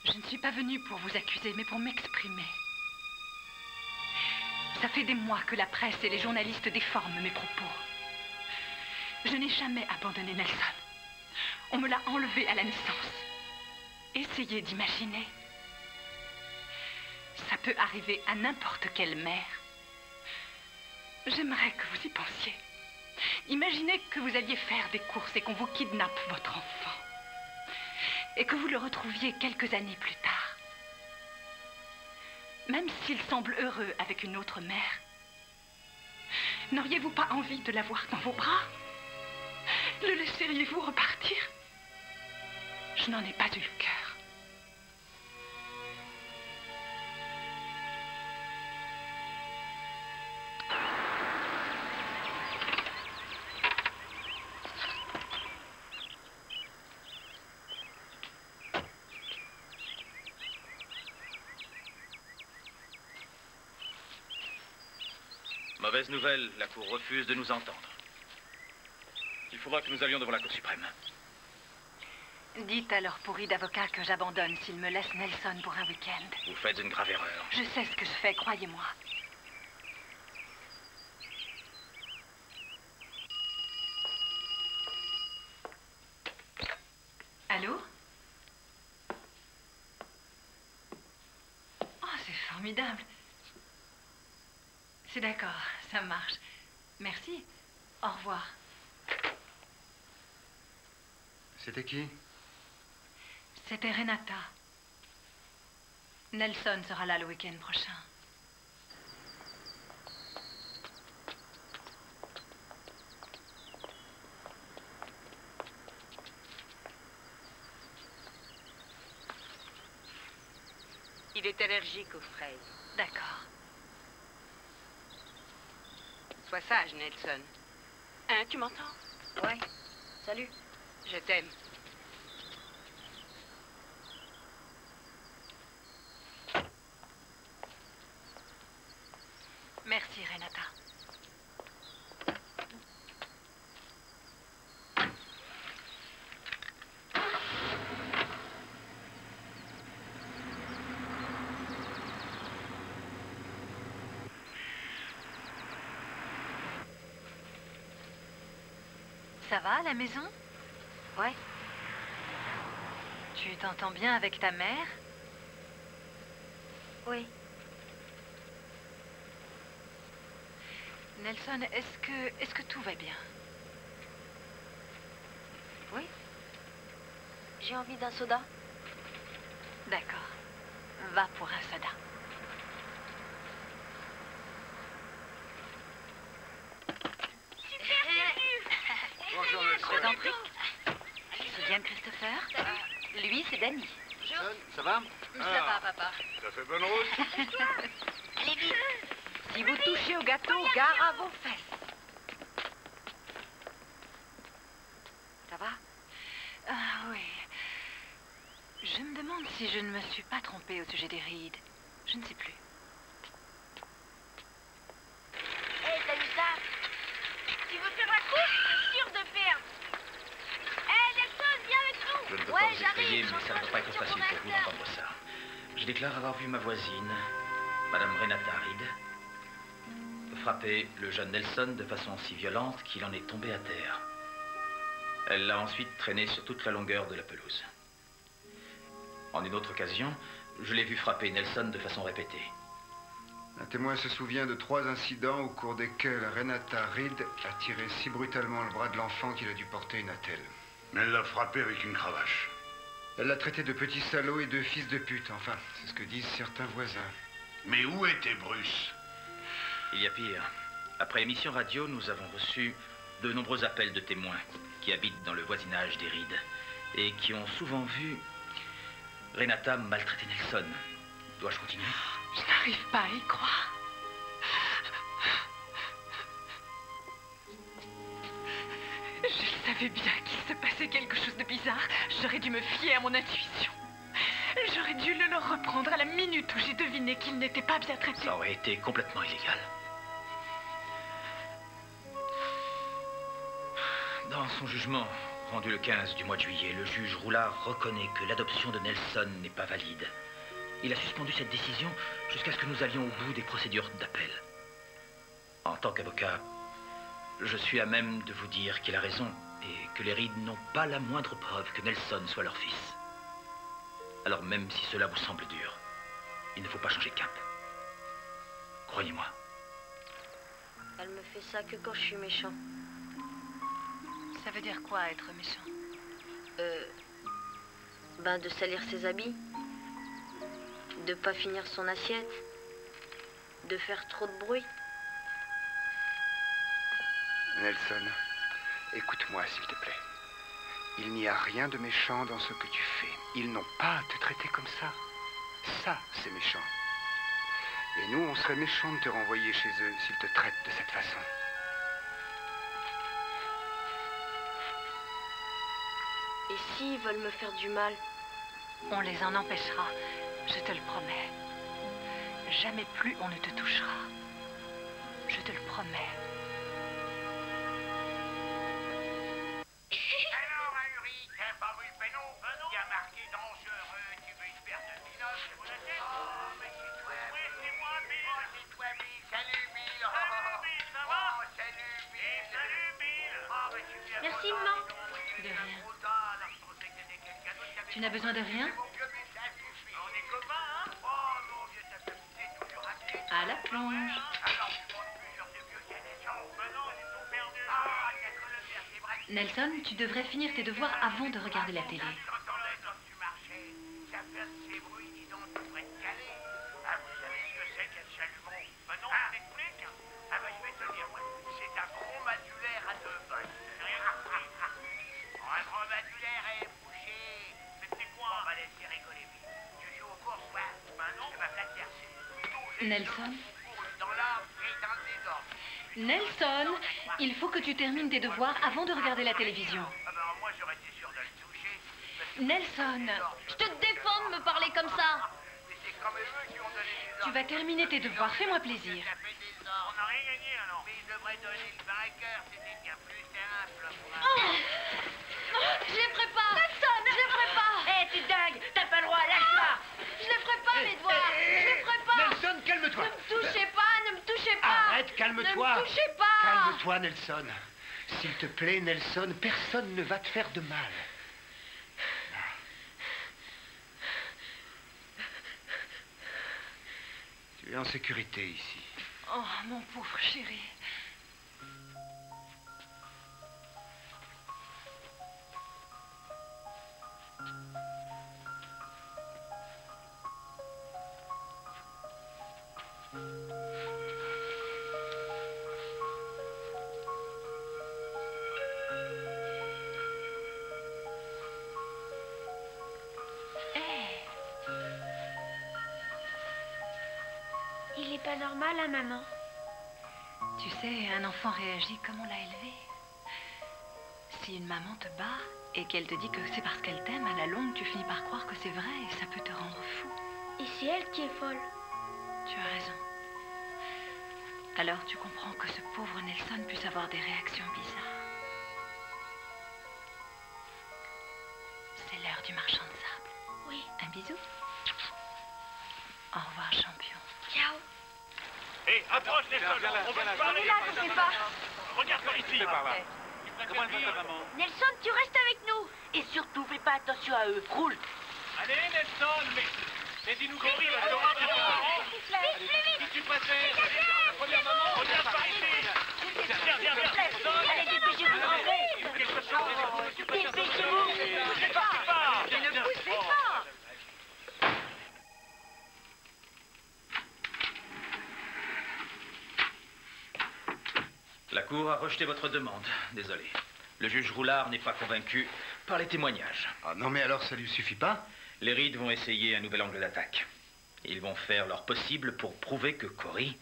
Je ne suis pas venue pour vous accuser, mais pour m'exprimer. Ça fait des mois que la presse et les journalistes déforment mes propos. Je n'ai jamais abandonné Nelson. On me l'a enlevé à la naissance. Essayez d'imaginer. Ça peut arriver à n'importe quelle mère. J'aimerais que vous y pensiez. Imaginez que vous alliez faire des courses et qu'on vous kidnappe votre enfant. Et que vous le retrouviez quelques années plus tard. Même s'il semble heureux avec une autre mère, n'auriez-vous pas envie de l'avoir dans vos bras? Le laisseriez-vous repartir? Je n'en ai pas eu le cœur. Mauvaise nouvelle, la Cour refuse de nous entendre. Il faudra que nous allions devant la Cour suprême. Dites à leur pourri d'avocat que j'abandonne s'ils me laissent Nelson pour un week-end. Vous faites une grave erreur. Je sais ce que je fais, croyez-moi. Allô Oh, c'est formidable. C'est d'accord, ça marche. Merci. Au revoir. C'était qui? C'était Renata. Nelson sera là le week-end prochain. Il est allergique aux fraises. D'accord. Sois sage, Nelson? Hein, tu m'entends? Ouais. Salut. Je t'aime. Merci, Renata. Ça va à la maison? Ouais. Tu t'entends bien avec ta mère? Oui. Nelson, est-ce que, est-ce que tout va bien? Oui. J'ai envie d'un soda. D'accord. Va pour un soda. Bonjour, Je vous en prie. C'est bien Christopher Lui, c'est Danny. John, ça va Ça va, papa. Ça fait bonne route [laughs] Allez vite. Si vous touchez au gâteau, gare à vos fesses. Ça va Ah oui. Je me demande si je ne me suis pas trompée au sujet des rides. Je ne sais plus. Ma voisine, Madame Renata Reed, frappé le jeune Nelson de façon si violente qu'il en est tombé à terre. Elle l'a ensuite traîné sur toute la longueur de la pelouse. En une autre occasion, je l'ai vu frapper Nelson de façon répétée. Un témoin se souvient de trois incidents au cours desquels Renata Reed a tiré si brutalement le bras de l'enfant qu'il a dû porter une attelle. Mais elle l'a frappé avec une cravache. Elle l'a traité de petit salaud et de fils de pute, enfin, c'est ce que disent certains voisins. Mais où était Bruce? Il y a pire. Après émission radio, nous avons reçu de nombreux appels de témoins qui habitent dans le voisinage des Reed et qui ont souvent vu Renata maltraiter Nelson. Dois-je continuer? Je n'arrive pas à y croire. Je savais bien qu'il quelque chose de bizarre. J'aurais dû me fier à mon intuition. J'aurais dû le leur reprendre à la minute où j'ai deviné qu'il n'était pas bien traité. Ça aurait été complètement illégal. Dans son jugement, rendu le 15 du mois de juillet, le juge Roulard reconnaît que l'adoption de Nelson n'est pas valide. Il a suspendu cette décision jusqu'à ce que nous allions au bout des procédures d'appel. En tant qu'avocat, je suis à même de vous dire qu'il a raison et que les Reed n'ont pas la moindre preuve que Nelson soit leur fils. Alors même si cela vous semble dur, il ne faut pas changer de cap. Croyez-moi. Elle me fait ça que quand je suis méchant. Ça veut dire quoi être méchant? Euh. Ben, de salir ses habits. De pas finir son assiette. De faire trop de bruit. Nelson, écoute-moi s'il te plaît. Il n'y a rien de méchant dans ce que tu fais. Ils n'ont pas à te traiter comme ça. Ça, c'est méchant. Et nous, on serait méchants de te renvoyer chez eux s'ils te traitent de cette façon. Et s'ils veulent me faire du mal On les en empêchera, je te le promets. Jamais plus on ne te touchera. Je te le promets. Y a que le vertébré qui Nelson, tu devrais finir tes devoirs avant de regarder la télé. Nelson. Nelson, il faut que tu termines tes devoirs avant de regarder la télévision. Ah moi, j'aurais été sûr de le toucher. Nelson, Je te défends de me parler comme ça Mais c'est quand même eux qui ont donné les tu vas terminer tes devoirs, fais-moi plaisir. Oh Je les ferai pas Nelson Je les ferai pas Hé, t'es dingue T'as pas le droit, lâche-la Je les ferai pas, mes devoirs calme-toi. Ne me touchez pas Ne me touchez pas Arrête, calme-toi. Ne me touchez pas Calme-toi, Nelson. S'il te plaît, Nelson, personne ne va te faire de mal. Tu es en sécurité ici. Oh, mon pauvre chéri. Il est pas normal, hein, maman Tu sais, un enfant réagit comme on l'a élevé. Si une maman te bat et qu'elle te dit que c'est parce qu'elle t'aime, à la longue, tu finis par croire que c'est vrai et ça peut te rendre fou. Et c'est elle qui est folle. Tu as raison. Alors tu comprends que ce pauvre Nelson puisse avoir des réactions bizarres. C'est l'heure du marchand de sable. Oui. Un bisou. Au revoir, champion. Ciao. Hé, approche les soldats, on va parler. Là, je sais pas. Regarde par ici. par là. Comment va ta maman Nelson, tu restes avec nous. Et surtout, fais pas attention à eux. Roule. Allez, Nelson, mais... Mais dis-nous Cory, la Dora, tes parents Qui tu passais La première maman Regarde par ici Viens, viens, viens Allez, dépêchez-vous de rentrer. Quelque chose Dépêchez-vous. Ne partez pas Ne poussez pas. La Cour a rejeté votre demande. Désolé. Le juge Roulard n'est pas convaincu par les témoignages. Ah non, mais alors ça lui suffit pas? Les Reed vont essayer un nouvel angle d'attaque. Ils vont faire leur possible pour prouver que Cory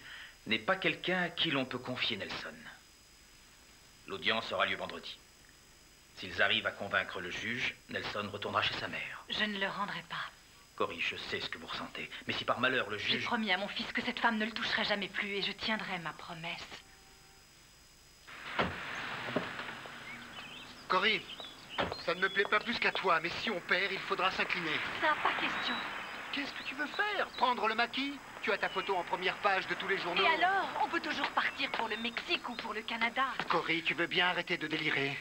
n'est pas quelqu'un à qui l'on peut confier Nelson. L'audience aura lieu vendredi. S'ils arrivent à convaincre le juge, Nelson retournera chez sa mère. Je ne le rendrai pas. Cory, je sais ce que vous ressentez, mais si par malheur le J'ai juge... promis à mon fils que cette femme ne le toucherait jamais plus et je tiendrai ma promesse. Cory, ça ne me plaît pas plus qu'à toi, mais si on perd, il faudra s'incliner. Ça, pas question. Qu'est-ce que tu veux faire? Prendre le maquis? Tu as ta photo en première page de tous les journaux. Et alors On peut toujours partir pour le Mexique ou pour le Canada. Cory, tu veux bien arrêter de délirer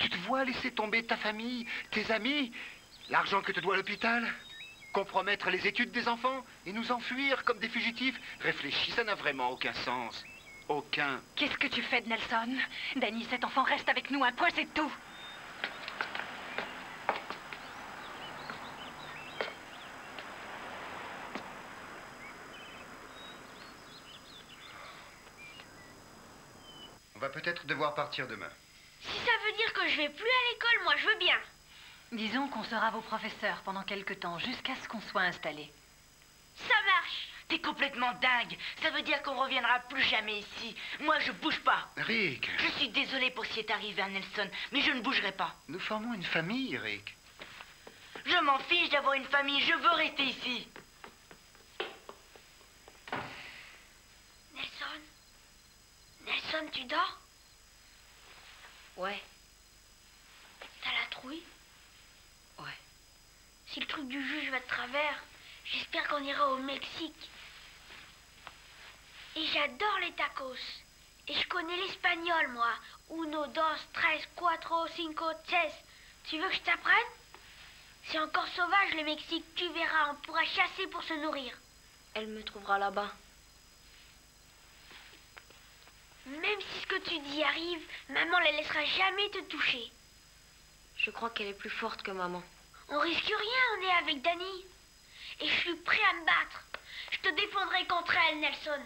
Tu te vois laisser tomber ta famille, tes amis, l'argent que te doit l'hôpital Compromettre les études des enfants et nous enfuir comme des fugitifs? Réfléchis, ça n'a vraiment aucun sens. Aucun. Qu'est-ce que tu fais de Nelson? Danny, cet enfant reste avec nous, un point, c'est tout. Va peut-être devoir partir demain. Si ça veut dire que je vais plus à l'école, moi je veux bien. Disons qu'on sera vos professeurs pendant quelque temps, jusqu'à ce qu'on soit installé. Ça marche. T'es complètement dingue. Ça veut dire qu'on reviendra plus jamais ici. Moi, je bouge pas. Rick, Je suis désolée pour ce qui est arrivé à Nelson, mais je ne bougerai pas. nous formons une famille, Rick. Je m'en fiche d'avoir une famille. Je veux rester ici. Nelson Nelson, tu dors? Ouais. T'as la trouille? Ouais. Si le truc du juge va de travers, j'espère qu'on ira au Mexique. Et j'adore les tacos. Et je connais l'espagnol, moi. Uno, dos, tres, cuatro, cinco, seis. Tu veux que je t'apprenne? C'est encore sauvage, le Mexique. Tu verras, on pourra chasser pour se nourrir. Elle me trouvera là-bas. Même si ce que tu dis arrive, maman la laissera jamais te toucher. Je crois qu'elle est plus forte que maman. On risque rien, on est avec Danny. Et je suis prêt à me battre. Je te défendrai contre elle, Nelson.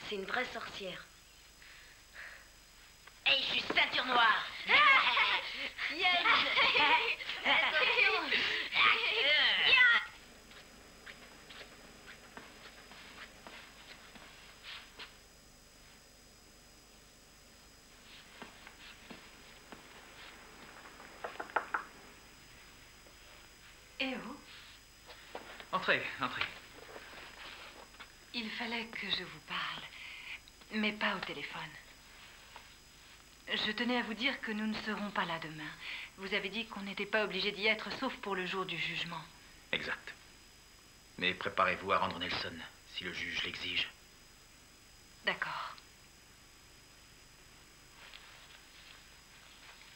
C'est une vraie sorcière. Et je suis ceinture noire. [laughs] [laughs] Eh [laughs] oh, Entrez, entrez. il fallait que je vous parle, mais pas au téléphone. Je tenais à vous dire que nous ne serons pas là demain. Vous avez dit qu'on n'était pas obligé d'y être, sauf pour le jour du jugement. Exact. Mais préparez-vous à rendre Nelson, si le juge l'exige. D'accord.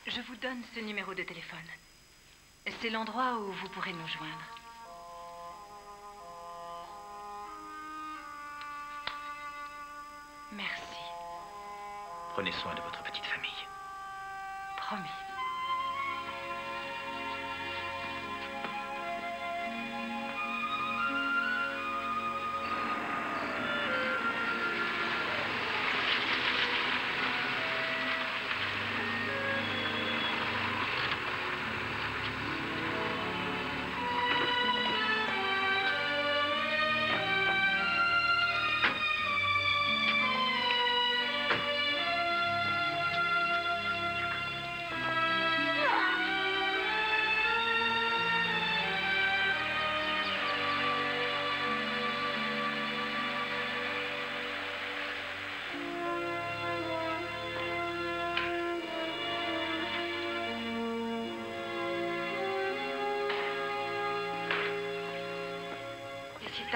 Je vous donne ce numéro de téléphone. C'est l'endroit où vous pourrez nous joindre. Prenez soin de votre petite famille. Promis.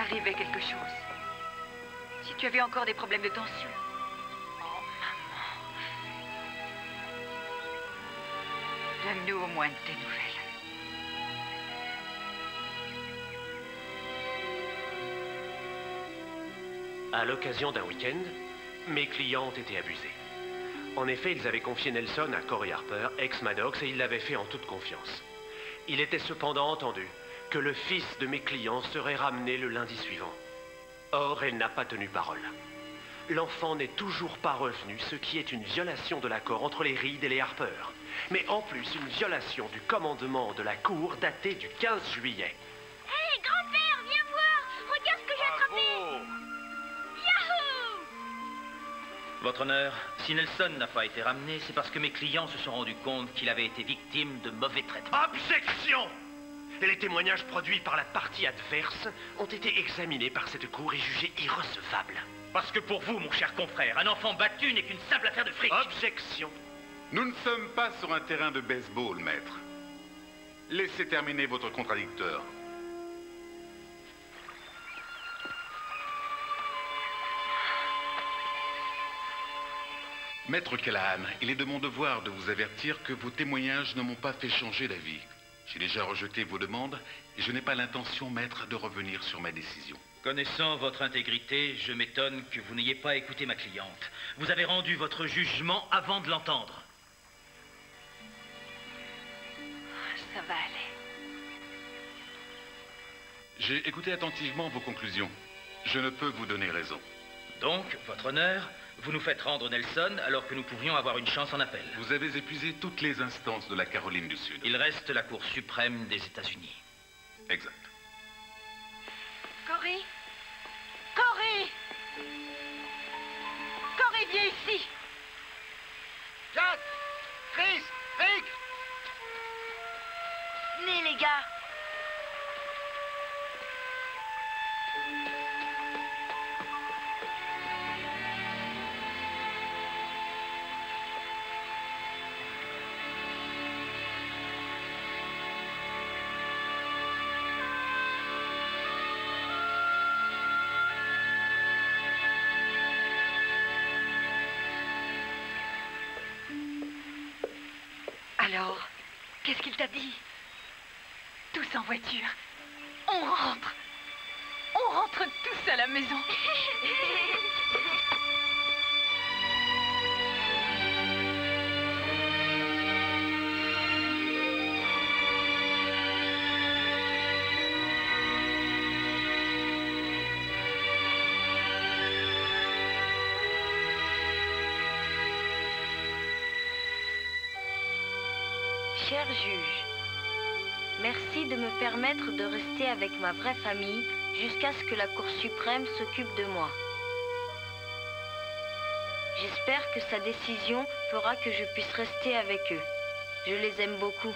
T'arrivait quelque chose. Si tu avais encore des problèmes de tension. Oh, maman. Donne-nous au moins de tes nouvelles. À l'occasion d'un week-end, mes clients ont été abusés. En effet, ils avaient confié Nelson à Corey Harper, ex-Maddox, et ils l'avaient fait en toute confiance. Il était cependant entendu que le fils de mes clients serait ramené le lundi suivant. Or, elle n'a pas tenu parole. L'enfant n'est toujours pas revenu, ce qui est une violation de l'accord entre les Reed et les Harper. Mais en plus, une violation du commandement de la Cour daté du 15 juillet. Hé, grand-père, viens voir Regarde ce que j'ai attrapé Yahoo Votre honneur, si Nelson n'a pas été ramené, c'est parce que mes clients se sont rendus compte qu'il avait été victime de mauvais traitements. Objection les témoignages produits par la partie adverse ont été examinés par cette cour et jugés irrecevables. Parce que pour vous, mon cher confrère, un enfant battu n'est qu'une simple affaire de fric. Objection Nous ne sommes pas sur un terrain de baseball, maître. Laissez terminer votre contradicteur. Maître Callahan, il est de mon devoir de vous avertir que vos témoignages ne m'ont pas fait changer d'avis. J'ai déjà rejeté vos demandes et je n'ai pas l'intention, maître, de revenir sur ma décision. Connaissant votre intégrité, je m'étonne que vous n'ayez pas écouté ma cliente. Vous avez rendu votre jugement avant de l'entendre. Ça va aller. J'ai écouté attentivement vos conclusions. Je ne peux vous donner raison. Donc, votre honneur, vous nous faites rendre Nelson alors que nous pourrions avoir une chance en appel. Vous avez épuisé toutes les instances de la Caroline du Sud. Il reste la Cour suprême des États-Unis. Exact. Cory Cory Cory, viens ici Jack Chris Rick Venez, les gars. Alors, qu'est-ce qu'il t'a dit? Tous en voiture. On rentre. On rentre tous à la maison. [laughs] de rester avec ma vraie famille jusqu'à ce que la Cour suprême s'occupe de moi. J'espère que sa décision fera que je puisse rester avec eux. Je les aime beaucoup.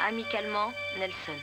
Amicalement, Nelson.